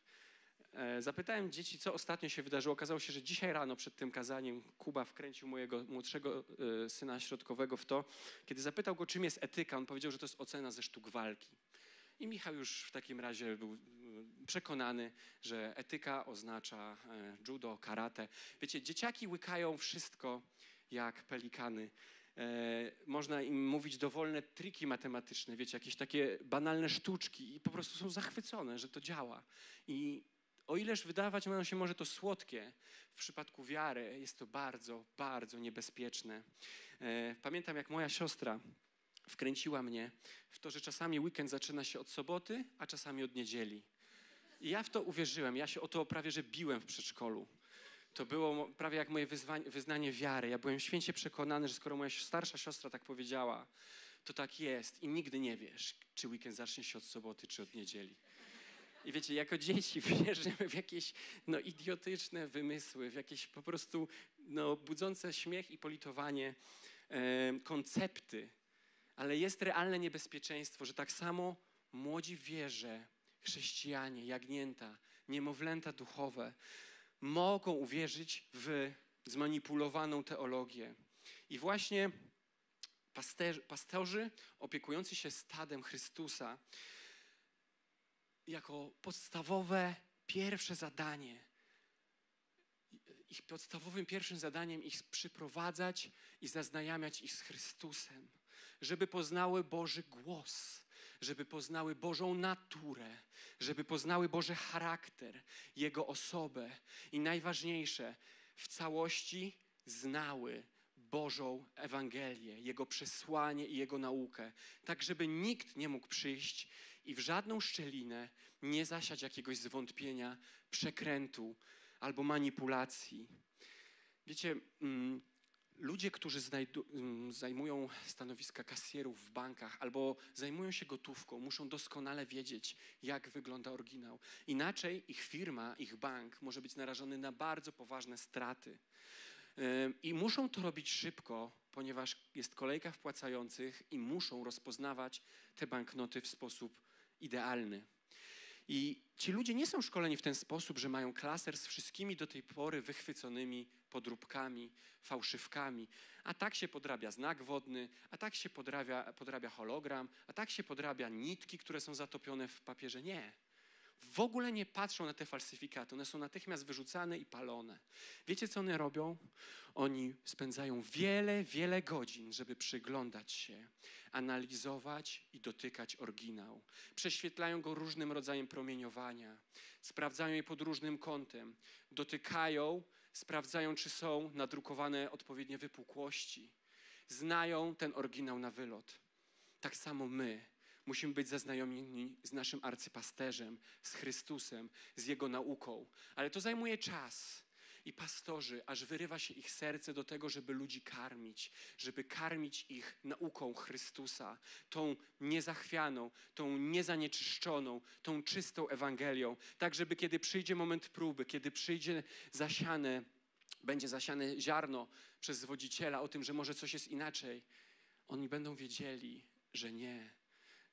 E, Zapytałem dzieci, co ostatnio się wydarzyło. Okazało się, że dzisiaj rano przed tym kazaniem Kuba wkręcił mojego młodszego e, syna środkowego w to, kiedy zapytał go, czym jest etyka. On powiedział, że to jest ocena ze sztuk walki. I Michał już w takim razie był przekonany, że etyka oznacza judo, karate. Wiecie, dzieciaki łykają wszystko jak pelikany. E, można im mówić dowolne triki matematyczne, wiecie, jakieś takie banalne sztuczki i po prostu są zachwycone, że to działa. I o ileż wydawać nam się może to słodkie, w przypadku wiary jest to bardzo, bardzo niebezpieczne. E, Pamiętam, jak moja siostra wkręciła mnie w to, że czasami weekend zaczyna się od soboty, a czasami od niedzieli. I ja w to uwierzyłem. Ja się o to prawie że biłem w przedszkolu. To było prawie jak moje wyznanie wiary. Ja byłem święcie przekonany, że skoro moja starsza siostra tak powiedziała, to tak jest i nigdy nie wiesz, czy weekend zacznie się od soboty, czy od niedzieli. I wiecie, jako dzieci wierzymy w jakieś no, idiotyczne wymysły, w jakieś po prostu no, budzące śmiech i politowanie e, koncepty. Ale jest realne niebezpieczeństwo, że tak samo młodzi wierze, chrześcijanie, jagnięta, niemowlęta duchowe mogą uwierzyć w zmanipulowaną teologię. I właśnie pasterzy, pastorzy opiekujący się stadem Chrystusa jako podstawowe pierwsze zadanie, ich podstawowym pierwszym zadaniem ich przyprowadzać i zaznajamiać ich z Chrystusem, żeby poznały Boży głos, żeby poznały Bożą naturę, żeby poznały Boży charakter, Jego osobę i najważniejsze, w całości znały Bożą Ewangelię, Jego przesłanie i Jego naukę, tak żeby nikt nie mógł przyjść i w żadną szczelinę nie zasiać jakiegoś zwątpienia, przekrętu albo manipulacji. Wiecie, mm, ludzie, którzy mm, zajmują stanowiska kasjerów w bankach albo zajmują się gotówką, muszą doskonale wiedzieć, jak wygląda oryginał. Inaczej ich firma, ich bank może być narażony na bardzo poważne straty. I muszą to robić szybko, ponieważ jest kolejka wpłacających i muszą rozpoznawać te banknoty w sposób idealny. I ci ludzie nie są szkoleni w ten sposób, że mają klaser z wszystkimi do tej pory wychwyconymi podróbkami, fałszywkami. A tak się podrabia znak wodny, a tak się podrabia, podrabia hologram, a tak się podrabia nitki, które są zatopione w papierze. Nie. W ogóle nie patrzą na te falsyfikaty. One są natychmiast wyrzucane i palone. Wiecie, co one robią? Oni spędzają wiele, wiele godzin, żeby przyglądać się, analizować i dotykać oryginał. Prześwietlają go różnym rodzajem promieniowania, sprawdzają je pod różnym kątem, dotykają, sprawdzają, czy są nadrukowane odpowiednie wypukłości. Znają ten oryginał na wylot. Tak samo my musimy być zaznajomieni z naszym arcypasterzem, z Chrystusem, z Jego nauką. Ale to zajmuje czas. I pastorzy, aż wyrywa się ich serce do tego, żeby ludzi karmić, żeby karmić ich nauką Chrystusa, tą niezachwianą, tą niezanieczyszczoną, tą czystą Ewangelią, tak żeby kiedy przyjdzie moment próby, kiedy przyjdzie zasiane, będzie zasiane ziarno przez zwodziciela o tym, że może coś jest inaczej, oni będą wiedzieli, że nie,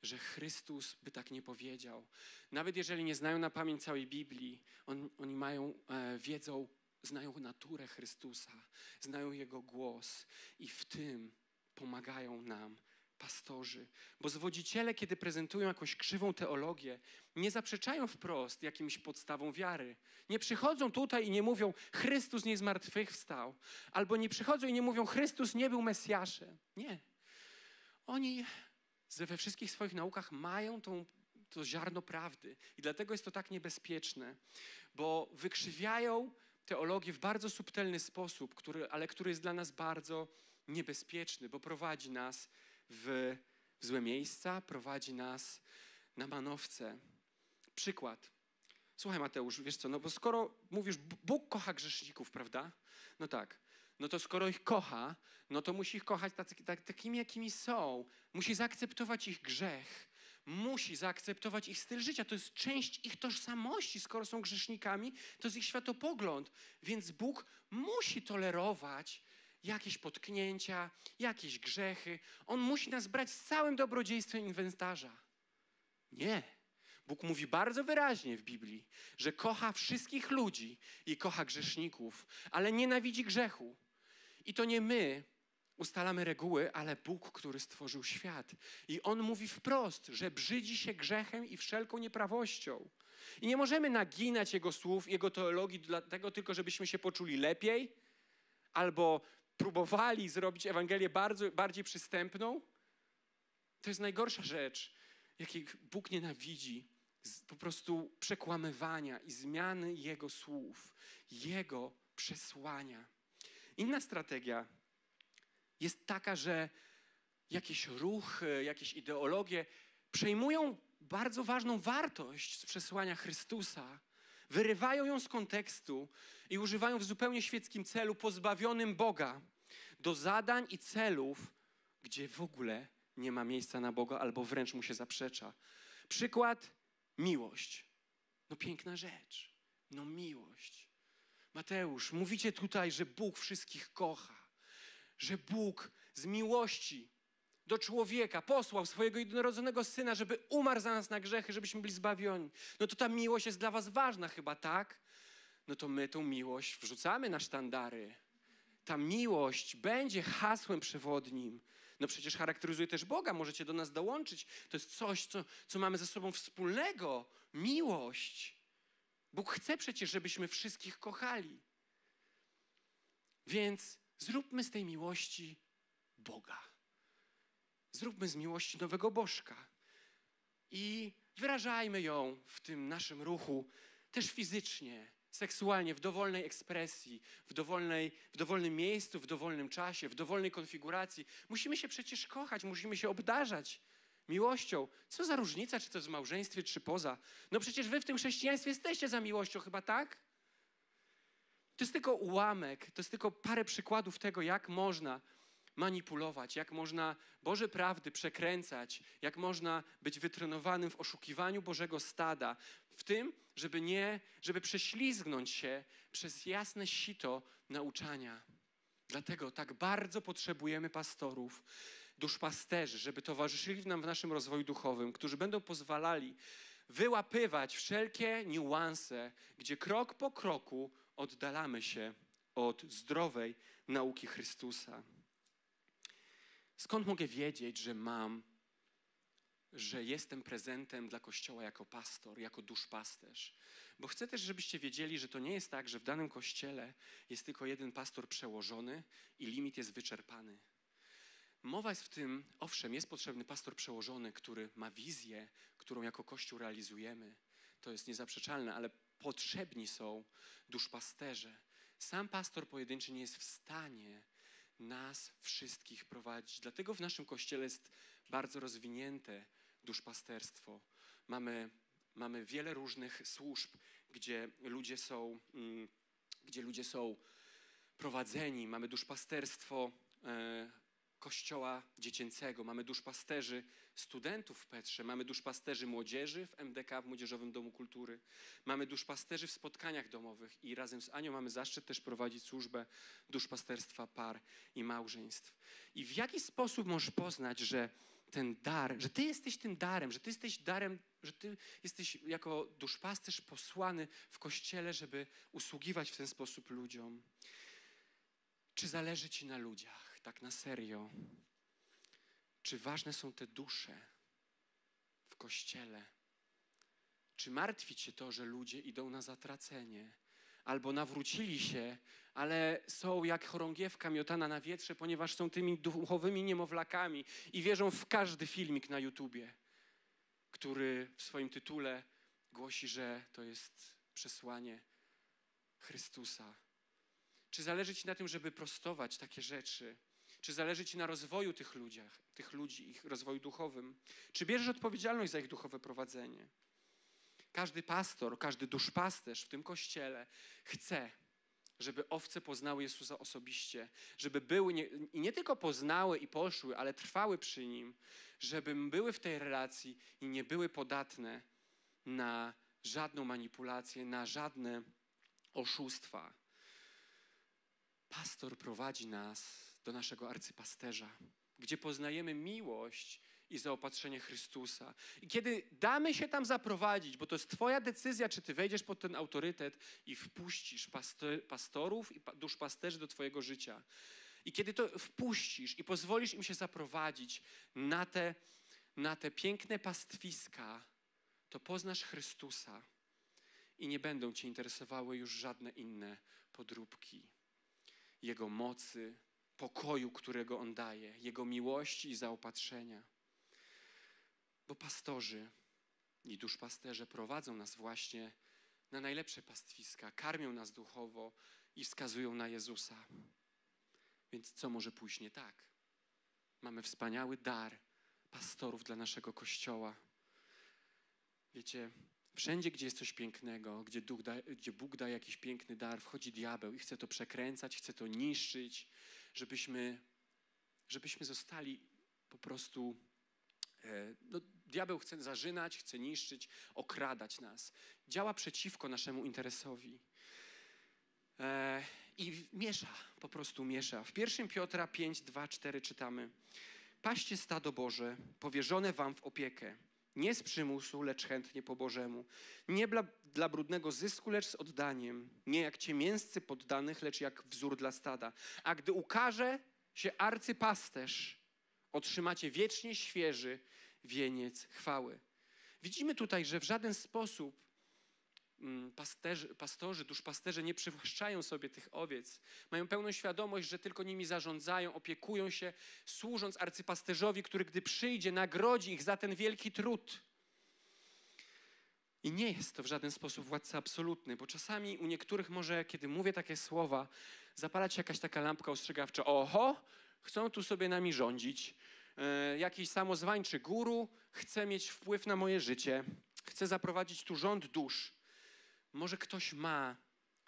że Chrystus by tak nie powiedział. Nawet jeżeli nie znają na pamięć całej Biblii, on, oni mają, e, wiedzą, znają naturę Chrystusa, znają Jego głos i w tym pomagają nam pastorzy. Bo zwodziciele, kiedy prezentują jakąś krzywą teologię, nie zaprzeczają wprost jakimś podstawą wiary. Nie przychodzą tutaj i nie mówią, Chrystus nie zmartwychwstał. Albo nie przychodzą i nie mówią, Chrystus nie był Mesjaszem. Nie. Oni we wszystkich swoich naukach mają tą, to ziarno prawdy. I dlatego jest to tak niebezpieczne, bo wykrzywiają teologię w bardzo subtelny sposób, który, ale który jest dla nas bardzo niebezpieczny, bo prowadzi nas w, w złe miejsca, prowadzi nas na manowce. Przykład. Słuchaj, Mateusz, wiesz co, no bo skoro mówisz, Bóg kocha grzeszników, prawda? No tak. No to skoro ich kocha, no to musi ich kochać tacy, tak, takimi, jakimi są. Musi zaakceptować ich grzech. Musi zaakceptować ich styl życia. To jest część ich tożsamości. Skoro są grzesznikami, to jest ich światopogląd. Więc Bóg musi tolerować jakieś potknięcia, jakieś grzechy. On musi nas brać z całym dobrodziejstwem inwentarza. Nie. Bóg mówi bardzo wyraźnie w Biblii, że kocha wszystkich ludzi i kocha grzeszników, ale nienawidzi grzechu. I to nie my ustalamy reguły, ale Bóg, który stworzył świat. I On mówi wprost, że brzydzi się grzechem i wszelką nieprawością. I nie możemy naginać Jego słów, Jego teologii, dlatego tylko, żebyśmy się poczuli lepiej albo próbowali zrobić Ewangelię bardzo, bardziej przystępną. To jest najgorsza rzecz, jakiej Bóg nienawidzi. Po prostu przekłamywania i zmiany Jego słów, Jego przesłania. Inna strategia jest taka, że jakieś ruchy, jakieś ideologie przejmują bardzo ważną wartość z przesłania Chrystusa, wyrywają ją z kontekstu i używają w zupełnie świeckim celu, pozbawionym Boga, do zadań i celów, gdzie w ogóle nie ma miejsca na Boga albo wręcz mu się zaprzecza. Przykład miłość. No piękna rzecz. No miłość. Mateusz, mówicie tutaj, że Bóg wszystkich kocha, że Bóg z miłości do człowieka posłał swojego jednorodzonego syna, żeby umarł za nas na grzechy, żebyśmy byli zbawieni. No to ta miłość jest dla was ważna chyba, tak? No to my tą miłość wrzucamy na sztandary. Ta miłość będzie hasłem przewodnim. No przecież charakteryzuje też Boga, możecie do nas dołączyć. To jest coś, co, co mamy ze sobą wspólnego. Miłość. Bóg chce przecież, żebyśmy wszystkich kochali. Więc zróbmy z tej miłości Boga. Zróbmy z miłości nowego bożka. I wyrażajmy ją w tym naszym ruchu też fizycznie, seksualnie, w dowolnej ekspresji, w, dowolnej, w dowolnym miejscu, w dowolnym czasie, w dowolnej konfiguracji. Musimy się przecież kochać, musimy się obdarzać miłością. Co za różnica, czy to w małżeństwie, czy poza. No przecież wy w tym chrześcijaństwie jesteście za miłością, chyba tak? To jest tylko ułamek, to jest tylko parę przykładów tego, jak można manipulować, jak można Boże prawdy przekręcać, jak można być wytrenowanym w oszukiwaniu Bożego stada, w tym, żeby nie, żeby prześlizgnąć się przez jasne sito nauczania. Dlatego tak bardzo potrzebujemy pastorów, duszpasterzy, żeby towarzyszyli nam w naszym rozwoju duchowym, którzy będą pozwalali wyłapywać wszelkie niuanse, gdzie krok po kroku oddalamy się od zdrowej nauki Chrystusa. Skąd mogę wiedzieć, że mam, że jestem prezentem dla Kościoła jako pastor, jako duszpasterz? Bo chcę też, żebyście wiedzieli, że to nie jest tak, że w danym kościele jest tylko jeden pastor przełożony i limit jest wyczerpany. Mowa jest w tym, owszem, jest potrzebny pastor przełożony, który ma wizję, którą jako Kościół realizujemy. To jest niezaprzeczalne, ale potrzebni są duszpasterze. Sam pastor pojedynczy nie jest w stanie nas wszystkich prowadzić. Dlatego w naszym kościele jest bardzo rozwinięte duszpasterstwo. Mamy, mamy wiele różnych służb, gdzie ludzie są, mm, gdzie ludzie są prowadzeni. Mamy duszpasterstwo e, kościoła dziecięcego, mamy duszpasterzy studentów w Petrze, mamy duszpasterzy młodzieży w MDK, w Młodzieżowym Domu Kultury, mamy duszpasterzy w spotkaniach domowych i razem z Anią mamy zaszczyt też prowadzić służbę duszpasterstwa par i małżeństw. I w jaki sposób możesz poznać, że ten dar, że ty jesteś tym darem, że ty jesteś darem, że ty jesteś jako duszpasterz posłany w kościele, żeby usługiwać w ten sposób ludziom. Czy zależy ci na ludziach, tak na serio? Czy ważne są te dusze w kościele? Czy martwi cię to, że ludzie idą na zatracenie? Albo nawrócili się, ale są jak chorągiewka miotana na wietrze, ponieważ są tymi duchowymi niemowlakami i wierzą w każdy filmik na YouTubie, który w swoim tytule głosi, że to jest przesłanie Chrystusa. Czy zależy Ci na tym, żeby prostować takie rzeczy? Czy zależy Ci na rozwoju tych, ludziach, tych ludzi, ich rozwoju duchowym? Czy bierzesz odpowiedzialność za ich duchowe prowadzenie? Każdy pastor, każdy duszpasterz w tym kościele chce, żeby owce poznały Jezusa osobiście, żeby były nie, i nie tylko poznały i poszły, ale trwały przy Nim, żeby były w tej relacji i nie były podatne na żadną manipulację, na żadne oszustwa. Pastor prowadzi nas do naszego arcypasterza, gdzie poznajemy miłość i zaopatrzenie Chrystusa. I kiedy damy się tam zaprowadzić, bo to jest Twoja decyzja, czy Ty wejdziesz pod ten autorytet i wpuścisz pasto- pastorów i pa- duszpasterzy do Twojego życia. I kiedy to wpuścisz i pozwolisz im się zaprowadzić na te, na te piękne pastwiska, to poznasz Chrystusa i nie będą Cię interesowały już żadne inne podróbki. Jego mocy, pokoju, którego On daje, Jego miłości i zaopatrzenia. Bo pastorzy i duszpasterze prowadzą nas właśnie na najlepsze pastwiska, karmią nas duchowo i wskazują na Jezusa. Więc co może pójść nie tak? Mamy wspaniały dar pastorów dla naszego kościoła. Wiecie, wszędzie, gdzie jest coś pięknego, gdzie, da, gdzie Bóg daje jakiś piękny dar, wchodzi diabeł i chce to przekręcać, chce to niszczyć, żebyśmy, żebyśmy zostali po prostu. E, no, diabeł chce zarzynać, chce niszczyć, okradać nas. Działa przeciwko naszemu interesowi. E, I miesza, po prostu miesza. W 1 Piotra 5, 2, 4 czytamy. Paście stado Boże, powierzone wam w opiekę. Nie z przymusu, lecz chętnie po Bożemu. Nie dla, dla brudnego zysku, lecz z oddaniem. Nie jak ciemięscy poddanych, lecz jak wzór dla stada. A gdy ukaże się arcypasterz, otrzymacie wiecznie świeży wieniec chwały. Widzimy tutaj, że w żaden sposób pasterzy, pastorzy, duszpasterze nie przywłaszczają sobie tych owiec. Mają pełną świadomość, że tylko nimi zarządzają, opiekują się, służąc arcypasterzowi, który gdy przyjdzie, nagrodzi ich za ten wielki trud. I nie jest to w żaden sposób władca absolutny, bo czasami u niektórych może, kiedy mówię takie słowa, zapalać się jakaś taka lampka ostrzegawcza. Oho, chcą tu sobie nami rządzić. E, jakiś samozwańczy guru chce mieć wpływ na moje życie, chce zaprowadzić tu rząd dusz. Może ktoś ma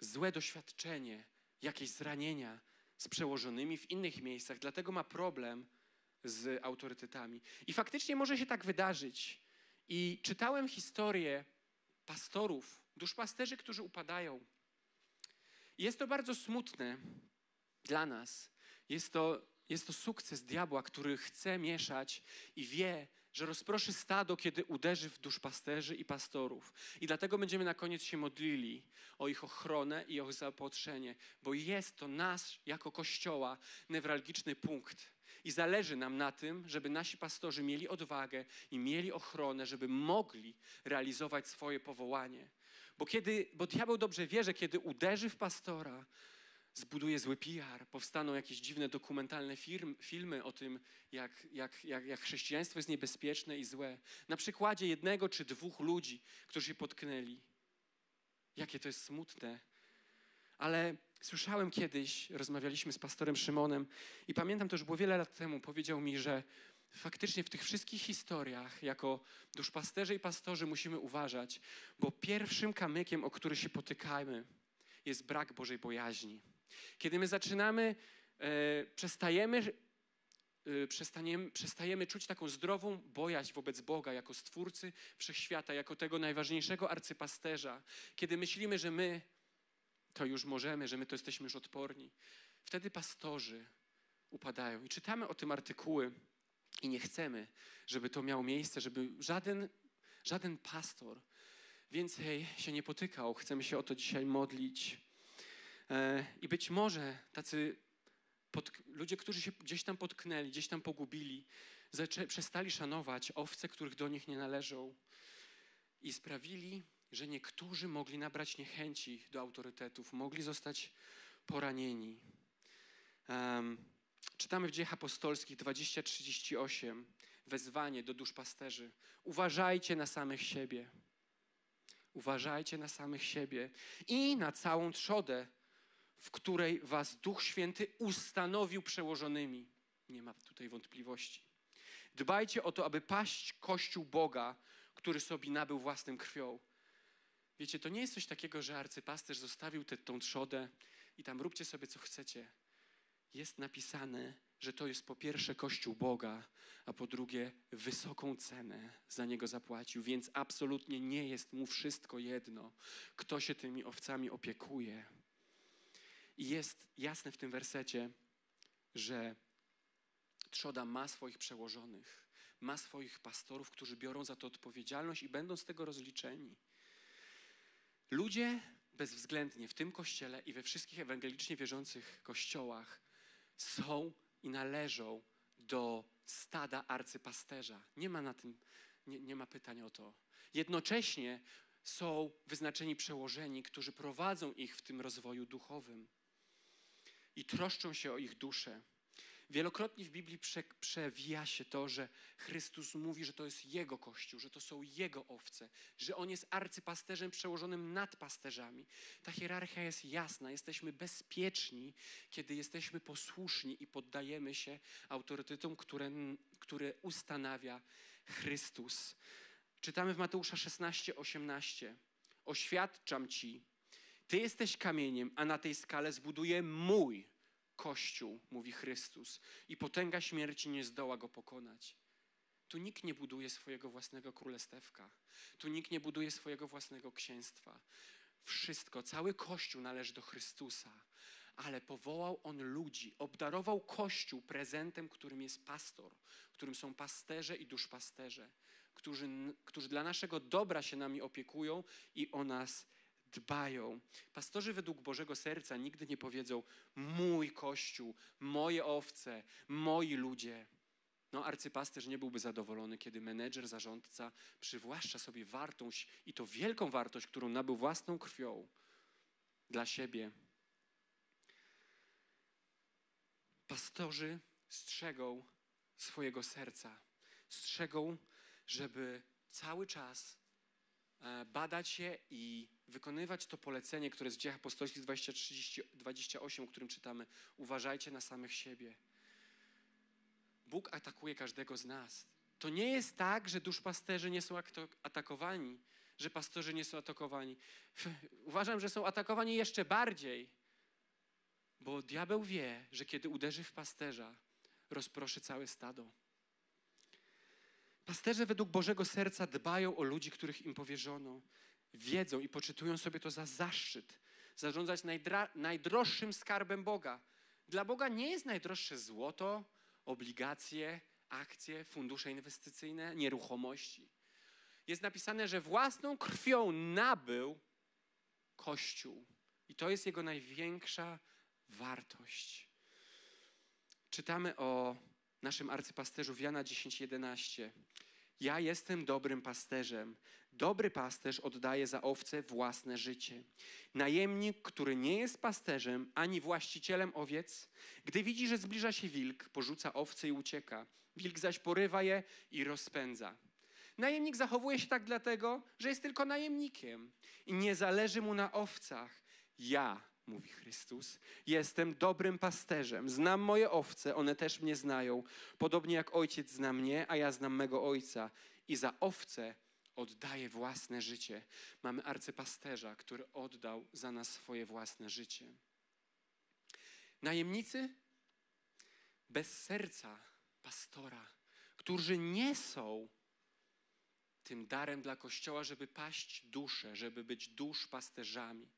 złe doświadczenie, jakieś zranienia z przełożonymi w innych miejscach, dlatego ma problem z autorytetami. I faktycznie może się tak wydarzyć. I czytałem historię pastorów, duszpasterzy, którzy upadają. Jest to bardzo smutne dla nas. Jest to, jest to sukces diabła, który chce mieszać i wie, że rozproszy stado, kiedy uderzy w duszpasterzy i pastorów. I dlatego będziemy na koniec się modlili o ich ochronę i o ich zaopatrzenie, bo jest to nasz, jako Kościoła, newralgiczny punkt. I zależy nam na tym, żeby nasi pastorzy mieli odwagę i mieli ochronę, żeby mogli realizować swoje powołanie. Bo, kiedy, bo diabeł dobrze wie, że kiedy uderzy w pastora, zbuduje zły PR, powstaną jakieś dziwne dokumentalne firm, filmy o tym, jak, jak, jak, jak chrześcijaństwo jest niebezpieczne i złe. Na przykładzie jednego czy dwóch ludzi, którzy się potknęli. Jakie to jest smutne. Ale słyszałem kiedyś, rozmawialiśmy z pastorem Szymonem i pamiętam, to już było wiele lat temu, powiedział mi, że faktycznie w tych wszystkich historiach, jako duszpasterze i pastorzy musimy uważać, bo pierwszym kamykiem, o który się potykamy, jest brak Bożej bojaźni. Kiedy my zaczynamy, e, przestajemy, e, przestaniemy, przestajemy czuć taką zdrową bojaźń wobec Boga jako Stwórcy Wszechświata, jako tego najważniejszego arcypasterza, kiedy myślimy, że my to już możemy, że my to jesteśmy już odporni, wtedy pastorzy upadają. I czytamy o tym artykuły i nie chcemy, żeby to miało miejsce, żeby żaden, żaden pastor więcej się nie potykał. Chcemy się o to dzisiaj modlić. E, I być może tacy pod, ludzie, którzy się gdzieś tam potknęli, gdzieś tam pogubili, zaczę, przestali szanować owce, których do nich nie należą i sprawili, że niektórzy mogli nabrać niechęci do autorytetów, mogli zostać poranieni. Um, czytamy w Dziejach Apostolskich 20-38 wezwanie do duszpasterzy. Uważajcie na samych siebie. Uważajcie na samych siebie i na całą trzodę, w której was Duch Święty ustanowił przełożonymi. Nie ma tutaj wątpliwości. Dbajcie o to, aby paść Kościół Boga, który sobie nabył własną krwią. Wiecie, to nie jest coś takiego, że arcypasterz zostawił tę trzodę i tam róbcie sobie co chcecie. Jest napisane, że to jest po pierwsze Kościół Boga, a po drugie wysoką cenę za niego zapłacił, więc absolutnie nie jest mu wszystko jedno, kto się tymi owcami opiekuje. I jest jasne w tym wersecie, że trzoda ma swoich przełożonych, ma swoich pastorów, którzy biorą za to odpowiedzialność i będą z tego rozliczeni. Ludzie bezwzględnie w tym kościele i we wszystkich ewangelicznie wierzących kościołach są i należą do stada arcypasterza. Nie ma na tym, nie, nie ma pytania o to. Jednocześnie są wyznaczeni przełożeni, którzy prowadzą ich w tym rozwoju duchowym i troszczą się o ich duszę. Wielokrotnie w Biblii prze, przewija się to, że Chrystus mówi, że to jest Jego Kościół, że to są Jego owce, że On jest arcypasterzem przełożonym nad pasterzami. Ta hierarchia jest jasna. Jesteśmy bezpieczni, kiedy jesteśmy posłuszni i poddajemy się autorytetom, które, które ustanawia Chrystus. Czytamy w Mateusza 16, 18. Oświadczam Ci, Ty jesteś kamieniem, a na tej skale zbuduję mój Kościół, mówi Chrystus, i potęga śmierci nie zdoła go pokonać. Tu nikt nie buduje swojego własnego królestewka. Tu nikt nie buduje swojego własnego księstwa. Wszystko, cały Kościół należy do Chrystusa, ale powołał On ludzi, obdarował Kościół prezentem, którym jest pastor, którym są pasterze i duszpasterze, którzy, którzy dla naszego dobra się nami opiekują i o nas dbają. Pastorzy według Bożego Serca nigdy nie powiedzą mój Kościół, moje owce, moi ludzie. No, arcypasterz nie byłby zadowolony, kiedy menedżer, zarządca przywłaszcza sobie wartość i to wielką wartość, którą nabył własną krwią dla siebie. Pastorzy strzegą swojego serca, strzegą, żeby cały czas e, badać je i wykonywać to polecenie, które jest w dziejach apostolskich 20, 30, 28, o którym czytamy. Uważajcie na samych siebie. Bóg atakuje każdego z nas. To nie jest tak, że duszpasterzy nie są atakowani, że pastorzy nie są atakowani. Uważam, że są atakowani jeszcze bardziej, bo diabeł wie, że kiedy uderzy w pasterza, rozproszy całe stado. Pasterze według Bożego serca dbają o ludzi, których im powierzono wiedzą i poczytują sobie to za zaszczyt. Zarządzać najdroższym skarbem Boga. Dla Boga nie jest najdroższe złoto, obligacje, akcje, fundusze inwestycyjne, nieruchomości. Jest napisane, że własną krwią nabył Kościół. I to jest jego największa wartość. Czytamy o naszym arcypasterzu Jana 10:11. Ja jestem dobrym pasterzem. Dobry pasterz oddaje za owce własne życie. Najemnik, który nie jest pasterzem ani właścicielem owiec, gdy widzi, że zbliża się wilk, porzuca owce i ucieka. Wilk zaś porywa je i rozpędza. Najemnik zachowuje się tak dlatego, że jest tylko najemnikiem i nie zależy mu na owcach. Ja, mówi Chrystus, jestem dobrym pasterzem. Znam moje owce, one też mnie znają. Podobnie jak ojciec zna mnie, a ja znam mego ojca. I za owce oddaje własne życie. Mamy arcypasterza, który oddał za nas swoje własne życie. Najemnicy bez serca pastora, którzy nie są tym darem dla Kościoła, żeby paść duszę, żeby być dusz pasterzami,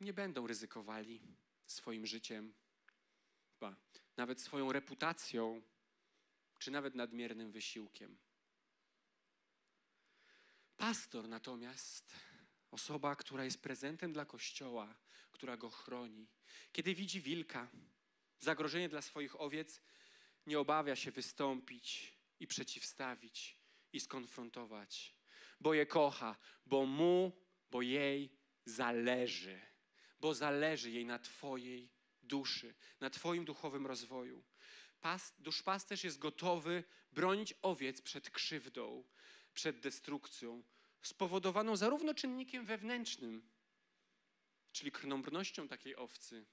nie będą ryzykowali swoim życiem, nawet swoją reputacją, czy nawet nadmiernym wysiłkiem. Pastor natomiast, osoba, która jest prezentem dla Kościoła, która go chroni, kiedy widzi wilka, zagrożenie dla swoich owiec, nie obawia się wystąpić i przeciwstawić i skonfrontować, bo je kocha, bo mu, bo jej zależy, bo zależy jej na Twojej duszy, na Twoim duchowym rozwoju. Pas, duszpasterz jest gotowy bronić owiec przed krzywdą, przed destrukcją, spowodowaną zarówno czynnikiem wewnętrznym, czyli krnąbrnością takiej owcy,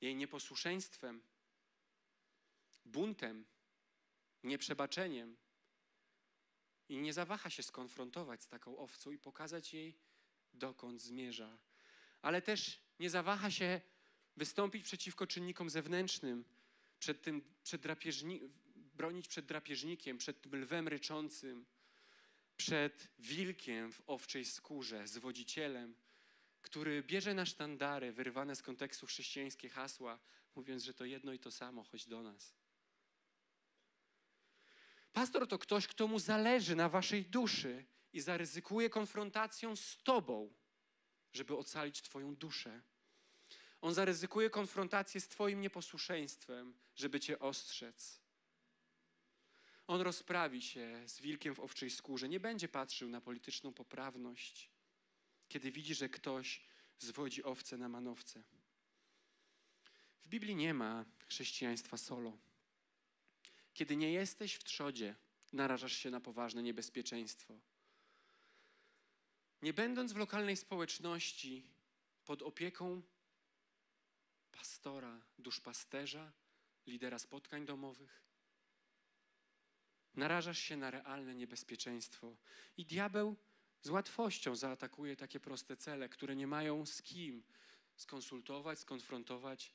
jej nieposłuszeństwem, buntem, nieprzebaczeniem. I nie zawaha się skonfrontować z taką owcą i pokazać jej, dokąd zmierza. Ale też nie zawaha się wystąpić przeciwko czynnikom zewnętrznym, przed tym, przed drapieżni, bronić przed drapieżnikiem, przed tym lwem ryczącym, przed wilkiem w owczej skórze, zwodzicielem, który bierze na sztandary wyrwane z kontekstu chrześcijańskie hasła, mówiąc, że to jedno i to samo, chodź do nas. Pastor to ktoś, kto mu zależy na waszej duszy i zaryzykuje konfrontacją z tobą, żeby ocalić twoją duszę. On zaryzykuje konfrontację z twoim nieposłuszeństwem, żeby cię ostrzec. On rozprawi się z wilkiem w owczej skórze. Nie będzie patrzył na polityczną poprawność, kiedy widzi, że ktoś zwodzi owce na manowce. W Biblii nie ma chrześcijaństwa solo. Kiedy nie jesteś w trzodzie, narażasz się na poważne niebezpieczeństwo. Nie będąc w lokalnej społeczności pod opieką pastora, duszpasterza, lidera spotkań domowych, narażasz się na realne niebezpieczeństwo. I diabeł z łatwością zaatakuje takie proste cele, które nie mają z kim skonsultować, skonfrontować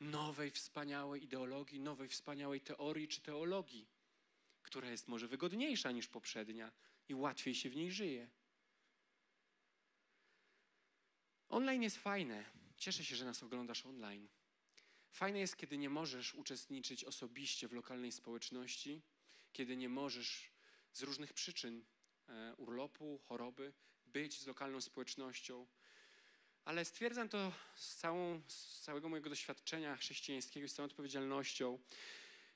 nowej, wspaniałej ideologii, nowej, wspaniałej teorii czy teologii, która jest może wygodniejsza niż poprzednia i łatwiej się w niej żyje. Online jest fajne. Cieszę się, że nas oglądasz online. Fajne jest, kiedy nie możesz uczestniczyć osobiście w lokalnej społeczności, kiedy nie możesz z różnych przyczyn e, urlopu, choroby być z lokalną społecznością. Ale stwierdzam to z, całą, z całego mojego doświadczenia chrześcijańskiego i z całą odpowiedzialnością,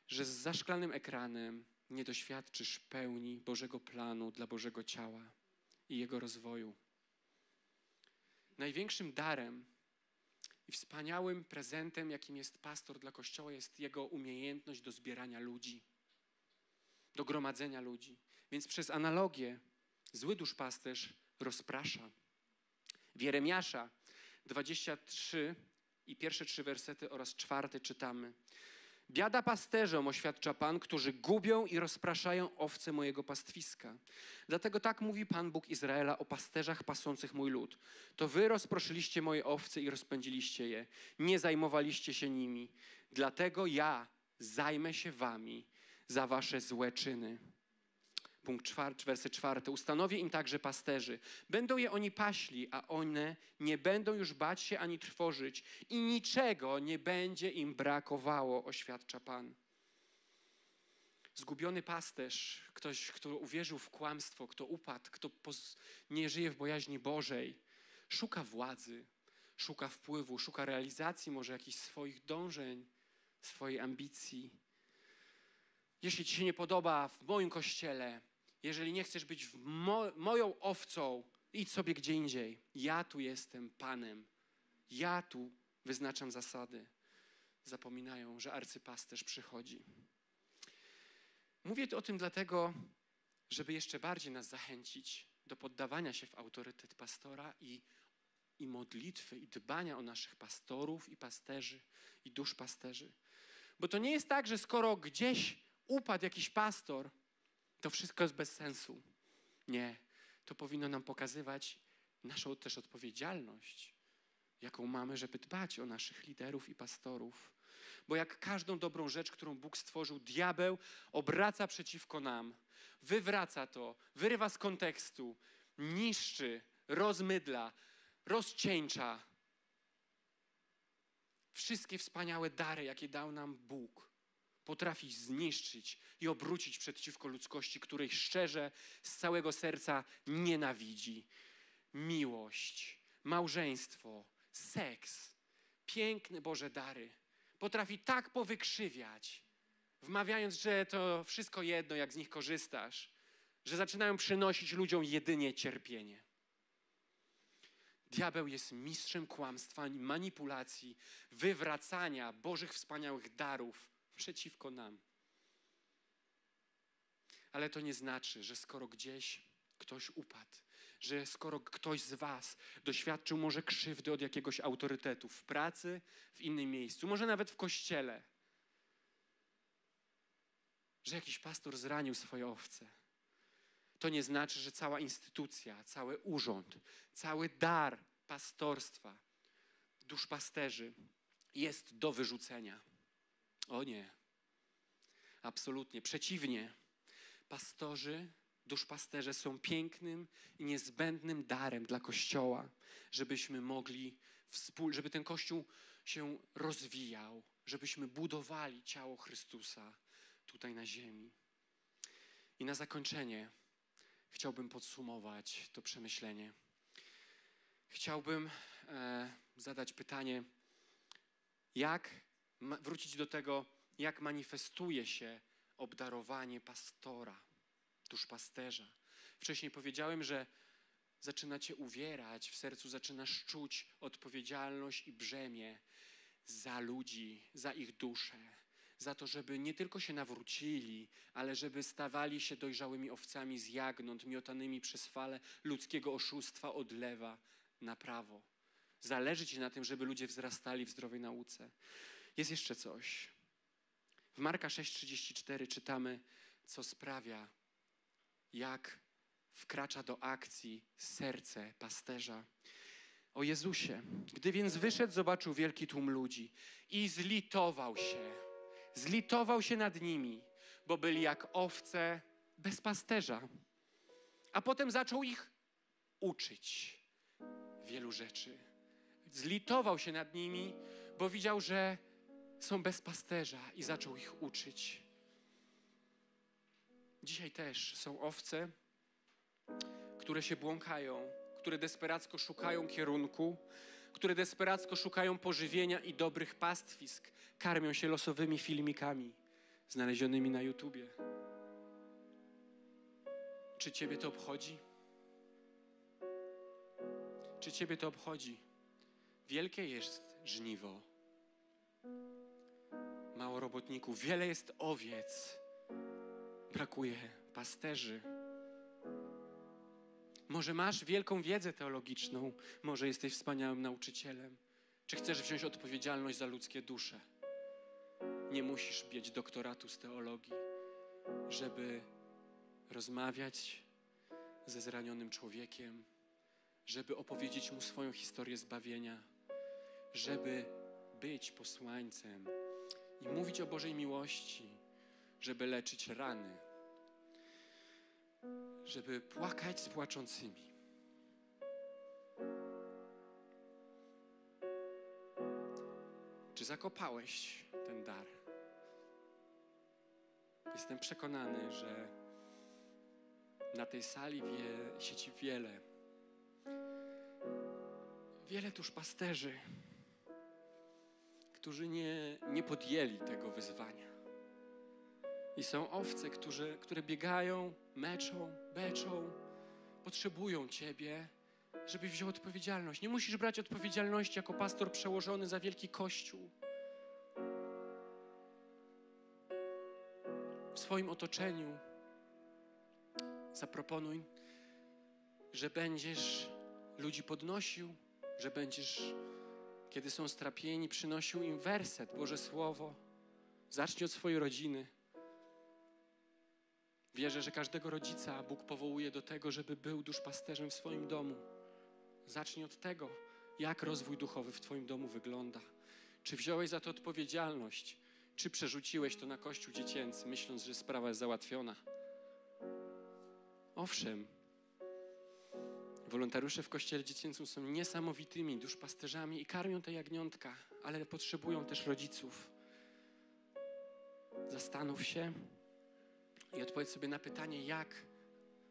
że za szklanym ekranem nie doświadczysz pełni Bożego planu dla Bożego ciała i jego rozwoju. Największym darem i wspaniałym prezentem, jakim jest pastor dla Kościoła, jest jego umiejętność do zbierania ludzi, do gromadzenia ludzi. Więc przez analogię zły duszpasterz rozprasza. W Jeremiasza 23 i pierwsze trzy wersety oraz czwarty czytamy. Biada pasterzom, oświadcza Pan, którzy gubią i rozpraszają owce mojego pastwiska. Dlatego tak mówi Pan Bóg Izraela o pasterzach pasących mój lud. To wy rozproszyliście moje owce i rozpędziliście je. Nie zajmowaliście się nimi. Dlatego ja zajmę się wami za wasze złe czyny. Punkt czwarty, werset czwarty. Ustanowię im także pasterzy. Będą je oni paśli, a one nie będą już bać się ani trwożyć i niczego nie będzie im brakowało, oświadcza Pan. Zgubiony pasterz, ktoś, kto uwierzył w kłamstwo, kto upadł, kto nie żyje w bojaźni Bożej, szuka władzy, szuka wpływu, szuka realizacji może jakichś swoich dążeń, swojej ambicji. Jeśli ci się nie podoba w moim kościele, jeżeli nie chcesz być mo moją owcą, idź sobie gdzie indziej. Ja tu jestem Panem. Ja tu wyznaczam zasady. Zapominają, że arcypasterz przychodzi. Mówię o tym dlatego, żeby jeszcze bardziej nas zachęcić do poddawania się w autorytet pastora i, i modlitwy, i dbania o naszych pastorów, i pasterzy, i dusz pasterzy. Bo to nie jest tak, że skoro gdzieś upadł jakiś pastor, to wszystko jest bez sensu. Nie. To powinno nam pokazywać naszą też odpowiedzialność, jaką mamy, żeby dbać o naszych liderów i pastorów. Bo jak każdą dobrą rzecz, którą Bóg stworzył, diabeł obraca przeciwko nam, wywraca to, wyrywa z kontekstu, niszczy, rozmydla, rozcieńcza wszystkie wspaniałe dary, jakie dał nam Bóg potrafi zniszczyć i obrócić przeciwko ludzkości, której szczerze z całego serca nienawidzi. Miłość, małżeństwo, seks, piękne Boże dary potrafi tak powykrzywiać, wmawiając, że to wszystko jedno, jak z nich korzystasz, że zaczynają przynosić ludziom jedynie cierpienie. Diabeł jest mistrzem kłamstwa, manipulacji, wywracania Bożych wspaniałych darów przeciwko nam. Ale to nie znaczy, że skoro gdzieś ktoś upadł, że skoro ktoś z Was doświadczył może krzywdy od jakiegoś autorytetu w pracy, w innym miejscu, może nawet w kościele, że jakiś pastor zranił swoje owce, to nie znaczy, że cała instytucja, cały urząd, cały dar pastorstwa, duszpasterzy jest do wyrzucenia. O nie. Absolutnie. Przeciwnie. Pastorzy, duszpasterze są pięknym i niezbędnym darem dla Kościoła, żebyśmy mogli, wspól, żeby ten Kościół się rozwijał, żebyśmy budowali ciało Chrystusa tutaj na ziemi. I na zakończenie chciałbym podsumować to przemyślenie. Chciałbym e, zadać pytanie, jak wrócić do tego, jak manifestuje się obdarowanie pastora, duszpasterza. Wcześniej powiedziałem, że zaczyna cię uwierać, w sercu zaczynasz czuć odpowiedzialność i brzemię za ludzi, za ich duszę, za to, żeby nie tylko się nawrócili, ale żeby stawali się dojrzałymi owcami z jagnąt, miotanymi przez fale ludzkiego oszustwa od lewa na prawo. Zależy ci na tym, żeby ludzie wzrastali w zdrowej nauce. Jest jeszcze coś. W Marka 6:34 czytamy, co sprawia, jak wkracza do akcji serce pasterza. O Jezusie. Gdy więc wyszedł, zobaczył wielki tłum ludzi i zlitował się. Zlitował się nad nimi, bo byli jak owce bez pasterza. A potem zaczął ich uczyć wielu rzeczy. Zlitował się nad nimi, bo widział, że są bez pasterza i zaczął ich uczyć. Dzisiaj też są owce, które się błąkają, które desperacko szukają kierunku, które desperacko szukają pożywienia i dobrych pastwisk, karmią się losowymi filmikami znalezionymi na YouTubie. Czy Ciebie to obchodzi? Czy Ciebie to obchodzi? Wielkie jest żniwo. Mało robotników, wiele jest owiec. Brakuje pasterzy. Może masz wielką wiedzę teologiczną, może jesteś wspaniałym nauczycielem. Czy chcesz wziąć odpowiedzialność za ludzkie dusze? Nie musisz mieć doktoratu z teologii, żeby rozmawiać ze zranionym człowiekiem, żeby opowiedzieć mu swoją historię zbawienia, żeby być posłańcem i mówić o Bożej miłości, żeby leczyć rany, żeby płakać z płaczącymi. Czy zakopałeś ten dar? Jestem przekonany, że na tej sali wie, siedzi wiele, wiele duszpasterzy, którzy nie, nie podjęli tego wyzwania. I są owce, którzy, które biegają, meczą, beczą, potrzebują Ciebie, żebyś wziął odpowiedzialność. Nie musisz brać odpowiedzialności jako pastor przełożony za wielki kościół. W swoim otoczeniu zaproponuj, że będziesz ludzi podnosił, że będziesz, kiedy są strapieni, przynosił im werset, Boże Słowo. Zacznij od swojej rodziny. Wierzę, że każdego rodzica Bóg powołuje do tego, żeby był duszpasterzem w swoim domu. Zacznij od tego, jak rozwój duchowy w Twoim domu wygląda. Czy wziąłeś za to odpowiedzialność? Czy przerzuciłeś to na kościół dziecięcy, myśląc, że sprawa jest załatwiona? Owszem, wolontariusze w kościele dziecięcym są niesamowitymi duszpasterzami i karmią te jagniątka, ale potrzebują też rodziców. Zastanów się i odpowiedz sobie na pytanie, jak,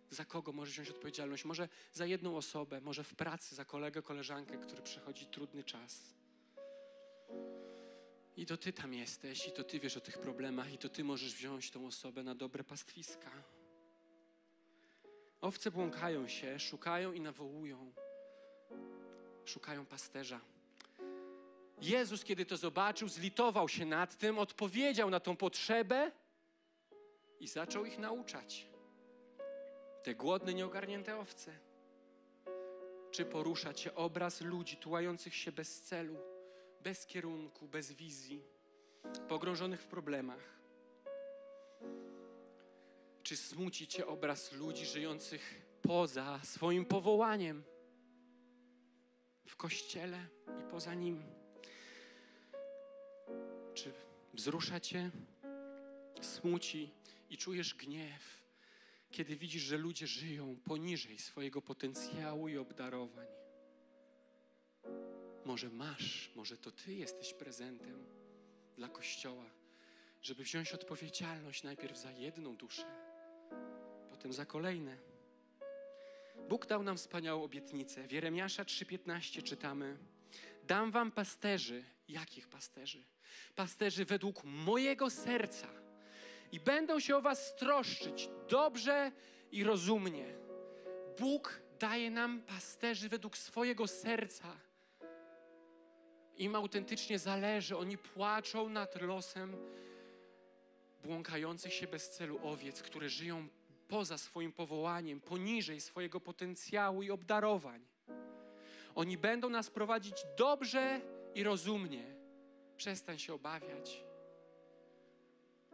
za kogo możesz wziąć odpowiedzialność. Może za jedną osobę, może w pracy, za kolegę, koleżankę, który przechodzi trudny czas. I to ty tam jesteś, i to ty wiesz o tych problemach, i to ty możesz wziąć tą osobę na dobre pastwiska. Owce błąkają się, szukają i nawołują. Szukają pasterza. Jezus, kiedy to zobaczył, zlitował się nad tym, odpowiedział na tą potrzebę i zaczął ich nauczać. Te głodne, nieogarnięte owce. Czy porusza cię obraz ludzi tułających się bez celu, bez kierunku, bez wizji, pogrążonych w problemach? Czy smuci cię obraz ludzi żyjących poza swoim powołaniem, w kościele i poza nim? Czy wzrusza cię, smuci i czujesz gniew, kiedy widzisz, że ludzie żyją poniżej swojego potencjału i obdarowań? Może masz, może to ty jesteś prezentem dla Kościoła, żeby wziąć odpowiedzialność najpierw za jedną duszę, potem za kolejne. Bóg dał nam wspaniałą obietnicę. W Jeremiasza 3,15 czytamy: Dam wam pasterzy. Jakich pasterzy? Pasterzy według mojego serca i będą się o was troszczyć dobrze i rozumnie. Bóg daje nam pasterzy według swojego serca. Im autentycznie zależy, oni płaczą nad losem błąkających się bez celu owiec, które żyją poza swoim powołaniem, poniżej swojego potencjału i obdarowań. Oni będą nas prowadzić dobrze i rozumnie. Przestań się obawiać.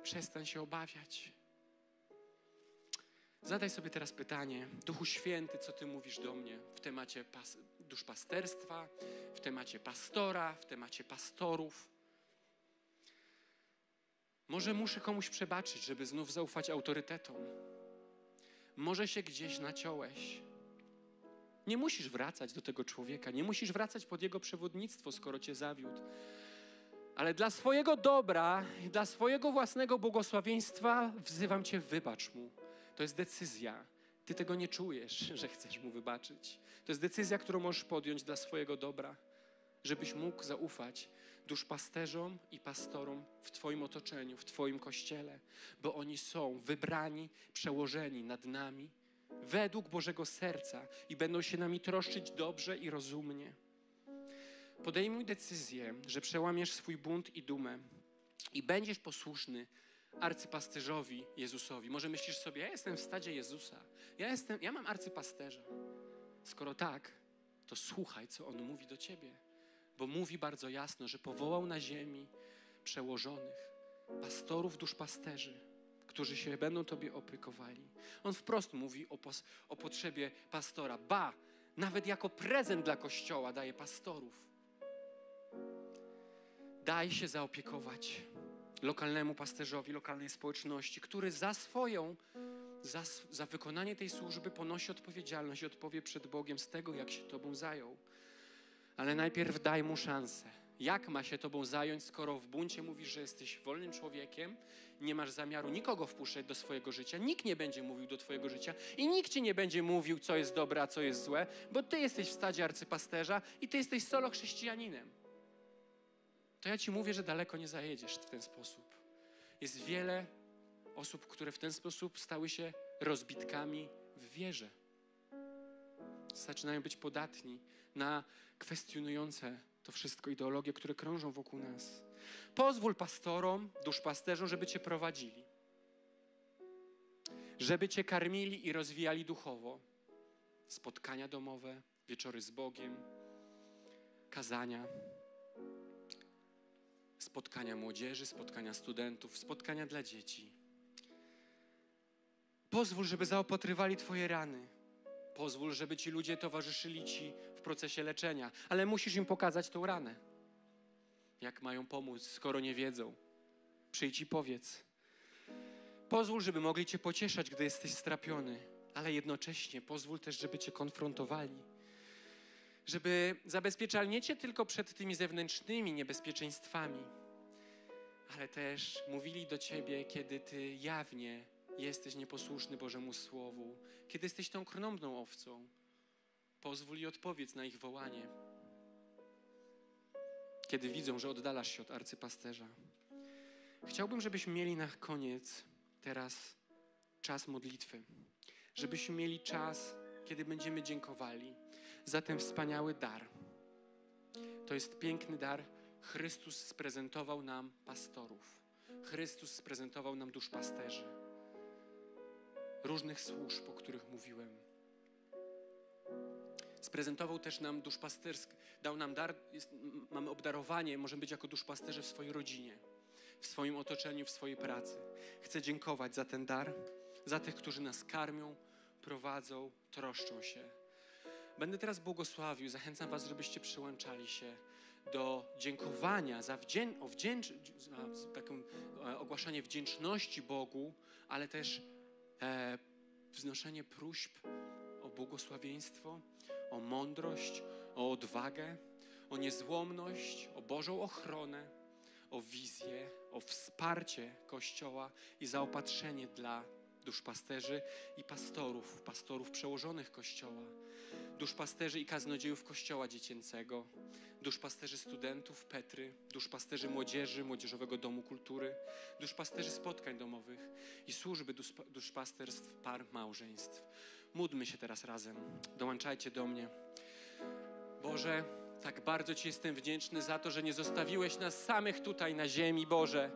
Przestań się obawiać. Zadaj sobie teraz pytanie, Duchu Święty, co Ty mówisz do mnie w temacie pas- duszpasterstwa, w temacie pastora, w temacie pastorów. Może muszę komuś przebaczyć, żeby znów zaufać autorytetom. Może się gdzieś naciąłeś. Nie musisz wracać do tego człowieka, nie musisz wracać pod jego przewodnictwo, skoro cię zawiódł. Ale dla swojego dobra i dla swojego własnego błogosławieństwa wzywam cię, wybacz mu. To jest decyzja. Ty tego nie czujesz, że chcesz mu wybaczyć. To jest decyzja, którą możesz podjąć dla swojego dobra, żebyś mógł zaufać duszpasterzom i pastorom w Twoim otoczeniu, w Twoim kościele, bo oni są wybrani, przełożeni nad nami według Bożego serca i będą się nami troszczyć dobrze i rozumnie. Podejmuj decyzję, że przełamiesz swój bunt i dumę i będziesz posłuszny arcypasterzowi Jezusowi. Może myślisz sobie, ja jestem w stadzie Jezusa, ja, jestem, ja mam arcypasterza. Skoro tak, to słuchaj, co On mówi do Ciebie, bo mówi bardzo jasno, że powołał na ziemi przełożonych, pastorów duszpasterzy, którzy się będą Tobie opiekowali. On wprost mówi o, pos- o potrzebie pastora. Ba, nawet jako prezent dla Kościoła daje pastorów. Daj się zaopiekować lokalnemu pasterzowi, lokalnej społeczności, który za swoją, za, za wykonanie tej służby ponosi odpowiedzialność i odpowie przed Bogiem z tego, jak się Tobą zajął. Ale najpierw daj mu szansę. Jak ma się Tobą zająć, skoro w buncie mówisz, że jesteś wolnym człowiekiem, nie masz zamiaru nikogo wpuszczać do swojego życia, nikt nie będzie mówił do Twojego życia i nikt Ci nie będzie mówił, co jest dobre, a co jest złe, bo Ty jesteś w stadzie arcypasterza i Ty jesteś solo chrześcijaninem to ja ci mówię, że daleko nie zajedziesz w ten sposób. Jest wiele osób, które w ten sposób stały się rozbitkami w wierze. Zaczynają być podatni na kwestionujące to wszystko ideologie, które krążą wokół nas. Pozwól pastorom, duszpasterzom, żeby cię prowadzili. Żeby cię karmili i rozwijali duchowo. Spotkania domowe, wieczory z Bogiem, kazania spotkania młodzieży, spotkania studentów, spotkania dla dzieci. Pozwól, żeby zaopatrywali Twoje rany. Pozwól, żeby ci ludzie towarzyszyli Ci procesie leczenia, ale musisz im pokazać tą ranę. Jak mają pomóc, skoro nie wiedzą? Przyjdź i powiedz. Pozwól, żeby mogli Cię pocieszać, gdy jesteś strapiony, ale jednocześnie pozwól też, żeby Cię konfrontowali żeby zabezpieczali nie cię tylko przed tymi zewnętrznymi niebezpieczeństwami, ale też mówili do ciebie, kiedy ty jawnie jesteś nieposłuszny Bożemu Słowu, kiedy jesteś tą krnąbną owcą. Pozwól i odpowiedz na ich wołanie. Kiedy widzą, że oddalasz się od arcypasterza. Chciałbym, żebyśmy mieli na koniec teraz czas modlitwy. Żebyśmy mieli czas, kiedy będziemy dziękowali za ten wspaniały dar. To jest piękny dar. Chrystus sprezentował nam pastorów. Chrystus sprezentował nam duszpasterzy. Różnych służb, o których mówiłem. Sprezentował też nam duszpasterski, dał nam dar, jest, mamy obdarowanie, możemy być jako duszpasterze w swojej rodzinie, w swoim otoczeniu, w swojej pracy. Chcę dziękować za ten dar, za tych, którzy nas karmią, prowadzą, troszczą się. Będę teraz błogosławił. Zachęcam Was, żebyście przyłączali się do dziękowania za wdzię- wdzięcz, za taką, e, ogłaszanie wdzięczności Bogu, ale też e, wznoszenie próśb o błogosławieństwo, o mądrość, o odwagę, o niezłomność, o Bożą ochronę, o wizję, o wsparcie Kościoła i zaopatrzenie dla duszpasterzy i pastorów, pastorów przełożonych Kościoła, duszpasterzy i kaznodziejów Kościoła Dziecięcego, duszpasterzy studentów Petry, duszpasterzy młodzieży, Młodzieżowego Domu Kultury, duszpasterzy spotkań domowych i służby duszpa- duszpasterstw par małżeństw. Módlmy się teraz razem. Dołączajcie do mnie. Boże, tak bardzo Ci jestem wdzięczny za to, że nie zostawiłeś nas samych tutaj na ziemi, Boże.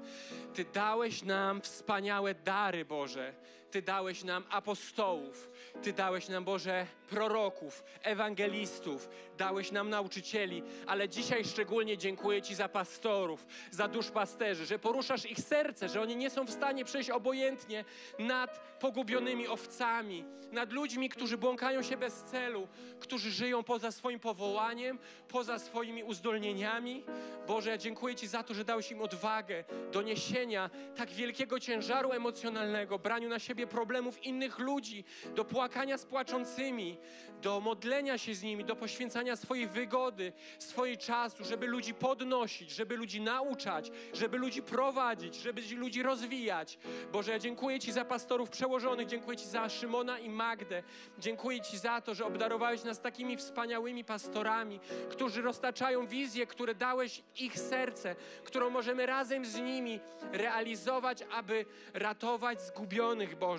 Ty dałeś nam wspaniałe dary, Boże. Ty dałeś nam apostołów, Ty dałeś nam, Boże, proroków, ewangelistów, dałeś nam nauczycieli, ale dzisiaj szczególnie dziękuję Ci za pastorów, za duszpasterzy, że poruszasz ich serce, że oni nie są w stanie przejść obojętnie nad pogubionymi owcami, nad ludźmi, którzy błąkają się bez celu, którzy żyją poza swoim powołaniem, poza swoimi uzdolnieniami. Boże, ja dziękuję Ci za to, że dałeś im odwagę do niesienia tak wielkiego ciężaru emocjonalnego, braniu na siebie problemów innych ludzi, do płakania z płaczącymi, do modlenia się z nimi, do poświęcania swojej wygody, swojej czasu, żeby ludzi podnosić, żeby ludzi nauczać, żeby ludzi prowadzić, żeby ludzi rozwijać. Boże, ja dziękuję Ci za pastorów przełożonych, dziękuję Ci za Szymona i Magdę. Dziękuję Ci za to, że obdarowałeś nas takimi wspaniałymi pastorami, którzy roztaczają wizje, które dałeś ich serce, którą możemy razem z nimi realizować, aby ratować zgubionych, Boże.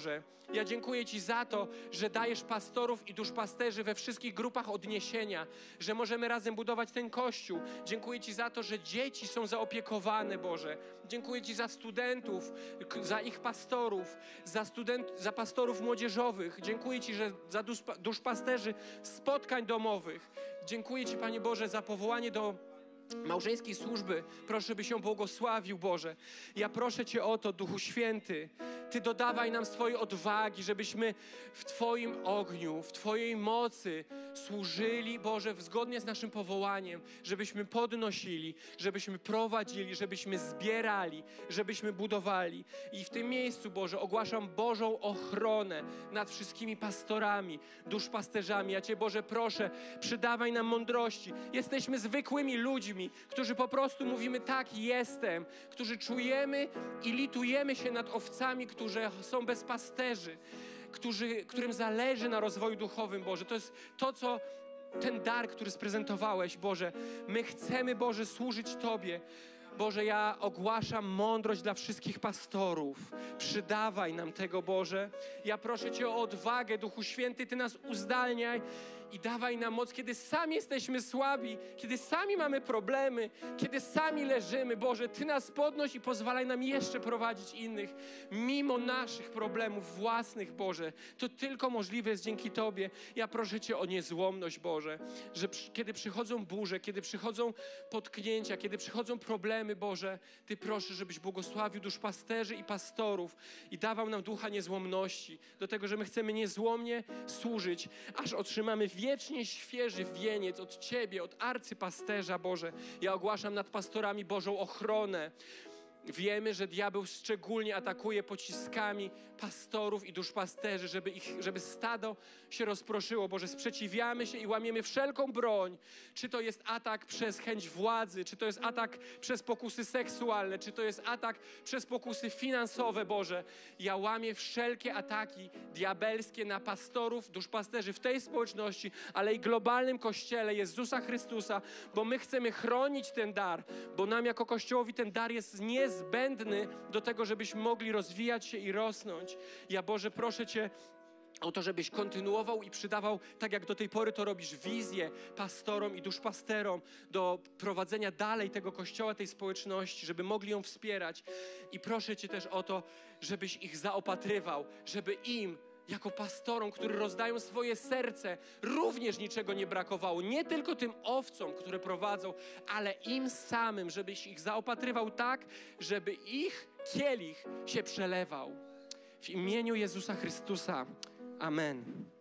Ja dziękuję Ci za to, że dajesz pastorów i duszpasterzy we wszystkich grupach odniesienia, że możemy razem budować ten kościół. Dziękuję Ci za to, że dzieci są zaopiekowane, Boże. Dziękuję Ci za studentów, za ich pastorów, za, student, za pastorów młodzieżowych. Dziękuję Ci, że za duszpa, duszpasterzy spotkań domowych. Dziękuję Ci, Panie Boże, za powołanie do małżeńskiej służby. Proszę, by się błogosławił, Boże. Ja proszę Cię o to, Duchu Święty. Ty dodawaj nam swojej odwagi, żebyśmy w Twoim ogniu, w Twojej mocy służyli, Boże, zgodnie z naszym powołaniem, żebyśmy podnosili, żebyśmy prowadzili, żebyśmy zbierali, żebyśmy budowali. I w tym miejscu, Boże, ogłaszam Bożą ochronę nad wszystkimi pastorami, duszpasterzami. Ja Cię, Boże, proszę, przydawaj nam mądrości. Jesteśmy zwykłymi ludźmi, którzy po prostu mówimy tak, jestem, którzy czujemy i litujemy się nad owcami, którzy są bez pasterzy, którzy, którym zależy na rozwoju duchowym, Boże. To jest to, co ten dar, który sprezentowałeś, Boże. My chcemy, Boże, służyć Tobie. Boże, ja ogłaszam mądrość dla wszystkich pastorów. Przydawaj nam tego, Boże. Ja proszę Cię o odwagę, Duchu Święty, Ty nas uzdalniaj i dawaj nam moc, kiedy sami jesteśmy słabi, kiedy sami mamy problemy, kiedy sami leżymy. Boże, Ty nas podnoś i pozwalaj nam jeszcze prowadzić innych, mimo naszych problemów własnych, Boże. To tylko możliwe jest dzięki Tobie. Ja proszę Cię o niezłomność, Boże, że przy, kiedy przychodzą burze, kiedy przychodzą potknięcia, kiedy przychodzą problemy, Boże, Ty proszę, żebyś błogosławił duszpasterzy i pastorów i dawał nam ducha niezłomności, do tego, że my chcemy niezłomnie służyć, aż otrzymamy wiecznie świeży wieniec od Ciebie, od arcypasterza, Boże. Ja ogłaszam nad pastorami Bożą ochronę. Wiemy, że diabeł szczególnie atakuje pociskami pastorów i duszpasterzy, żeby, ich, żeby stado się rozproszyło. Boże, sprzeciwiamy się i łamiemy wszelką broń. Czy to jest atak przez chęć władzy, czy to jest atak przez pokusy seksualne, czy to jest atak przez pokusy finansowe, Boże. Ja łamię wszelkie ataki diabelskie na pastorów, duszpasterzy w tej społeczności, ale i globalnym Kościele Jezusa Chrystusa, bo my chcemy chronić ten dar, bo nam jako Kościołowi ten dar jest niezbędny do tego, żebyśmy mogli rozwijać się i rosnąć. Ja Boże, proszę Cię, o to, żebyś kontynuował i przydawał, tak jak do tej pory to robisz, wizję pastorom i duszpasterom do prowadzenia dalej tego kościoła, tej społeczności, żeby mogli ją wspierać. I proszę Cię też o to, żebyś ich zaopatrywał, żeby im jako pastorom, którzy rozdają swoje serce, również niczego nie brakowało. Nie tylko tym owcom, które prowadzą, ale im samym, żebyś ich zaopatrywał tak, żeby ich kielich się przelewał. W imieniu Jezusa Chrystusa. Amen.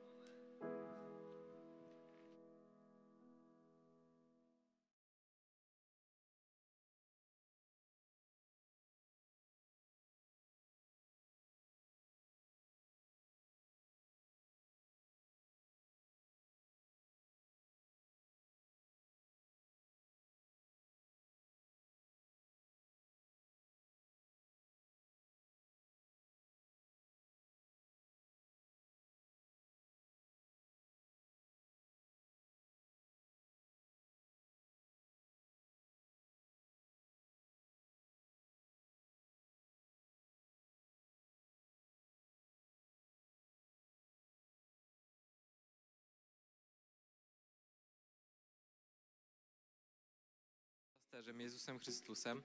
Pasterzem Jezusem Chrystusem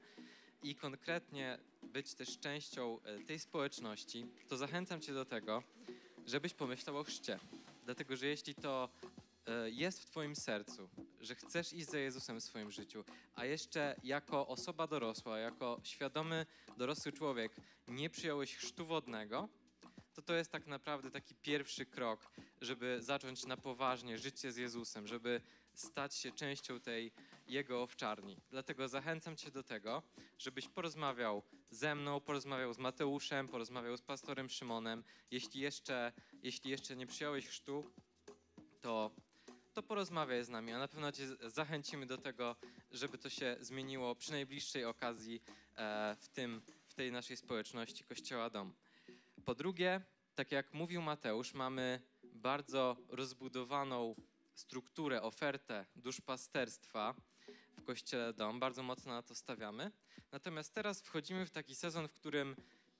i konkretnie być też częścią e, tej społeczności, to zachęcam Cię do tego, żebyś pomyślał o chrzcie. Dlatego, że jeśli to e, jest w Twoim sercu, że chcesz iść za Jezusem w swoim życiu, a jeszcze jako osoba dorosła, jako świadomy dorosły człowiek nie przyjąłeś chrztu wodnego, to to jest tak naprawdę taki pierwszy krok, żeby zacząć na poważnie życie z Jezusem, żeby stać się częścią tej Jego owczarni. Dlatego zachęcam Cię do tego, żebyś porozmawiał ze mną, porozmawiał z Mateuszem, porozmawiał z pastorem Szymonem. Jeśli jeszcze, jeśli jeszcze nie przyjąłeś chrztu, to, to porozmawiaj z nami, a na pewno Cię zachęcimy do tego, żeby to się zmieniło przy najbliższej okazji e, w, tym, w tej naszej społeczności Kościoła Dom. Po drugie, tak jak mówił Mateusz, mamy bardzo rozbudowaną strukturę, ofertę duszpasterstwa w Kościele Dom. Bardzo mocno na to stawiamy. Natomiast teraz wchodzimy w taki sezon, w którym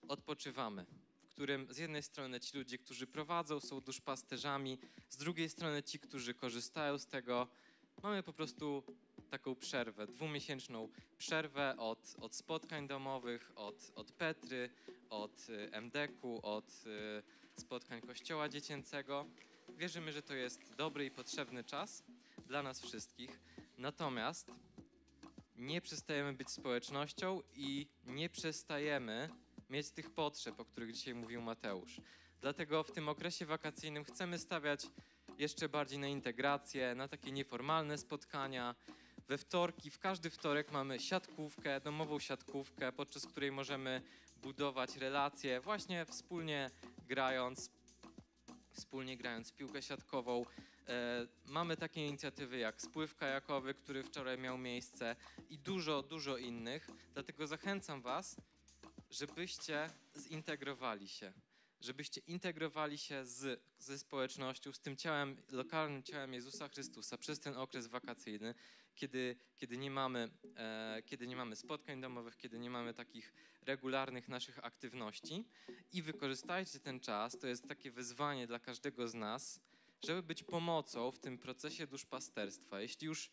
odpoczywamy. W którym z jednej strony ci ludzie, którzy prowadzą, są duszpasterzami, z drugiej strony ci, którzy korzystają z tego. Mamy po prostu taką przerwę, dwumiesięczną przerwę od, od spotkań domowych, od, od Petry, od y, MDK-u, od y, spotkań Kościoła Dziecięcego. Wierzymy, że to jest dobry i potrzebny czas dla nas wszystkich. Natomiast nie przestajemy być społecznością i nie przestajemy mieć tych potrzeb, o których dzisiaj mówił Mateusz. Dlatego w tym okresie wakacyjnym chcemy stawiać jeszcze bardziej na integrację, na takie nieformalne spotkania. We wtorki, w każdy wtorek mamy siatkówkę, domową siatkówkę, podczas której możemy budować relacje, właśnie wspólnie grając, wspólnie grając piłkę siatkową. E, mamy takie inicjatywy jak spływ kajakowy, który wczoraj miał miejsce i dużo, dużo innych. Dlatego zachęcam Was, żebyście zintegrowali się, żebyście integrowali się z, ze społecznością, z tym ciałem, lokalnym ciałem Jezusa Chrystusa przez ten okres wakacyjny, kiedy, kiedy, nie mamy, e, kiedy nie mamy spotkań domowych, kiedy nie mamy takich regularnych naszych aktywności i wykorzystajcie ten czas, to jest takie wyzwanie dla każdego z nas, żeby być pomocą w tym procesie duszpasterstwa. Jeśli już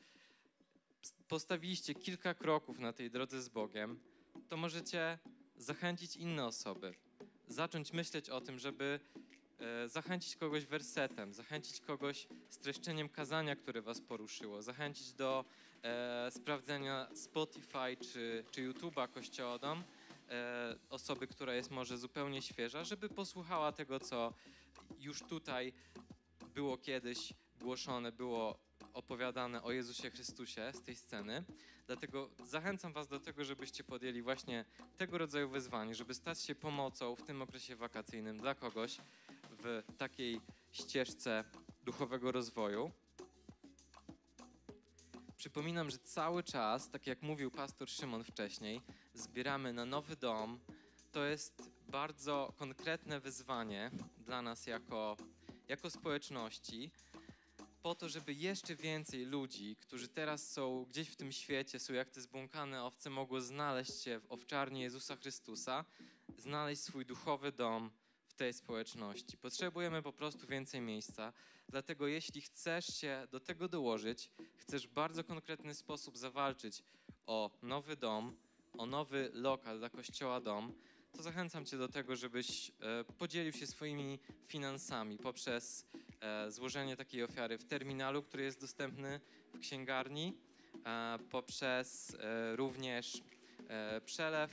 postawiliście kilka kroków na tej drodze z Bogiem, to możecie zachęcić inne osoby, zacząć myśleć o tym, żeby e, zachęcić kogoś wersetem, zachęcić kogoś streszczeniem kazania, które was poruszyło, zachęcić do e, sprawdzenia Spotify czy, czy YouTube'a Kościoła Dom, e, osoby, która jest może zupełnie świeża, żeby posłuchała tego, co już tutaj było kiedyś głoszone, było opowiadane o Jezusie Chrystusie z tej sceny. Dlatego zachęcam Was do tego, żebyście podjęli właśnie tego rodzaju wyzwanie, żeby stać się pomocą w tym okresie wakacyjnym dla kogoś w takiej ścieżce duchowego rozwoju. Przypominam, że cały czas, tak jak mówił pastor Szymon wcześniej, zbieramy na nowy dom. To jest bardzo konkretne wyzwanie dla nas jako, jako społeczności, po to, żeby jeszcze więcej ludzi, którzy teraz są gdzieś w tym świecie, są jak te zbłąkane owce, mogło znaleźć się w owczarni Jezusa Chrystusa, znaleźć swój duchowy dom w tej społeczności. Potrzebujemy po prostu więcej miejsca, dlatego jeśli chcesz się do tego dołożyć, chcesz w bardzo konkretny sposób zawalczyć o nowy dom, o nowy lokal dla Kościoła Dom, to zachęcam Cię do tego, żebyś e, podzielił się swoimi finansami poprzez e, złożenie takiej ofiary w terminalu, który jest dostępny w księgarni, e, poprzez również przelew.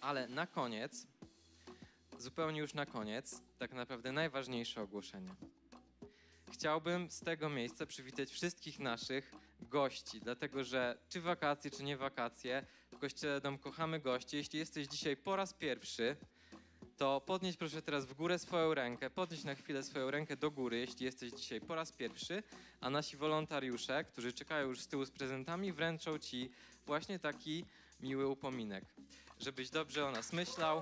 Ale na koniec, zupełnie już na koniec, tak naprawdę najważniejsze ogłoszenie. Chciałbym z tego miejsca przywitać wszystkich naszych gości, dlatego że czy wakacje, czy nie wakacje, w Kościele Dom kochamy gości. Jeśli jesteś dzisiaj po raz pierwszy, to podnieś proszę teraz w górę swoją rękę, podnieś na chwilę swoją rękę do góry, jeśli jesteś dzisiaj po raz pierwszy, a nasi wolontariusze, którzy czekają już z tyłu z prezentami, wręczą Ci właśnie taki miły upominek, żebyś dobrze o nas myślał,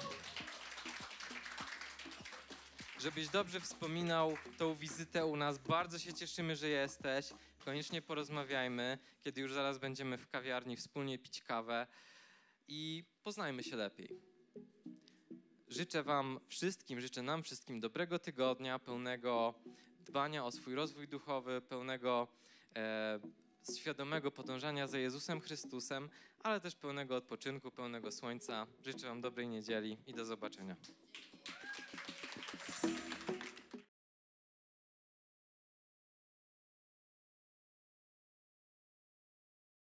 żebyś dobrze wspominał tą wizytę u nas. Bardzo się cieszymy, że jesteś. Koniecznie porozmawiajmy, kiedy już zaraz będziemy w kawiarni wspólnie pić kawę i poznajmy się lepiej. Życzę Wam wszystkim, życzę nam wszystkim dobrego tygodnia, pełnego dbania o swój rozwój duchowy, pełnego e, świadomego podążania za Jezusem Chrystusem, ale też pełnego odpoczynku, pełnego słońca. Życzę Wam dobrej niedzieli i do zobaczenia.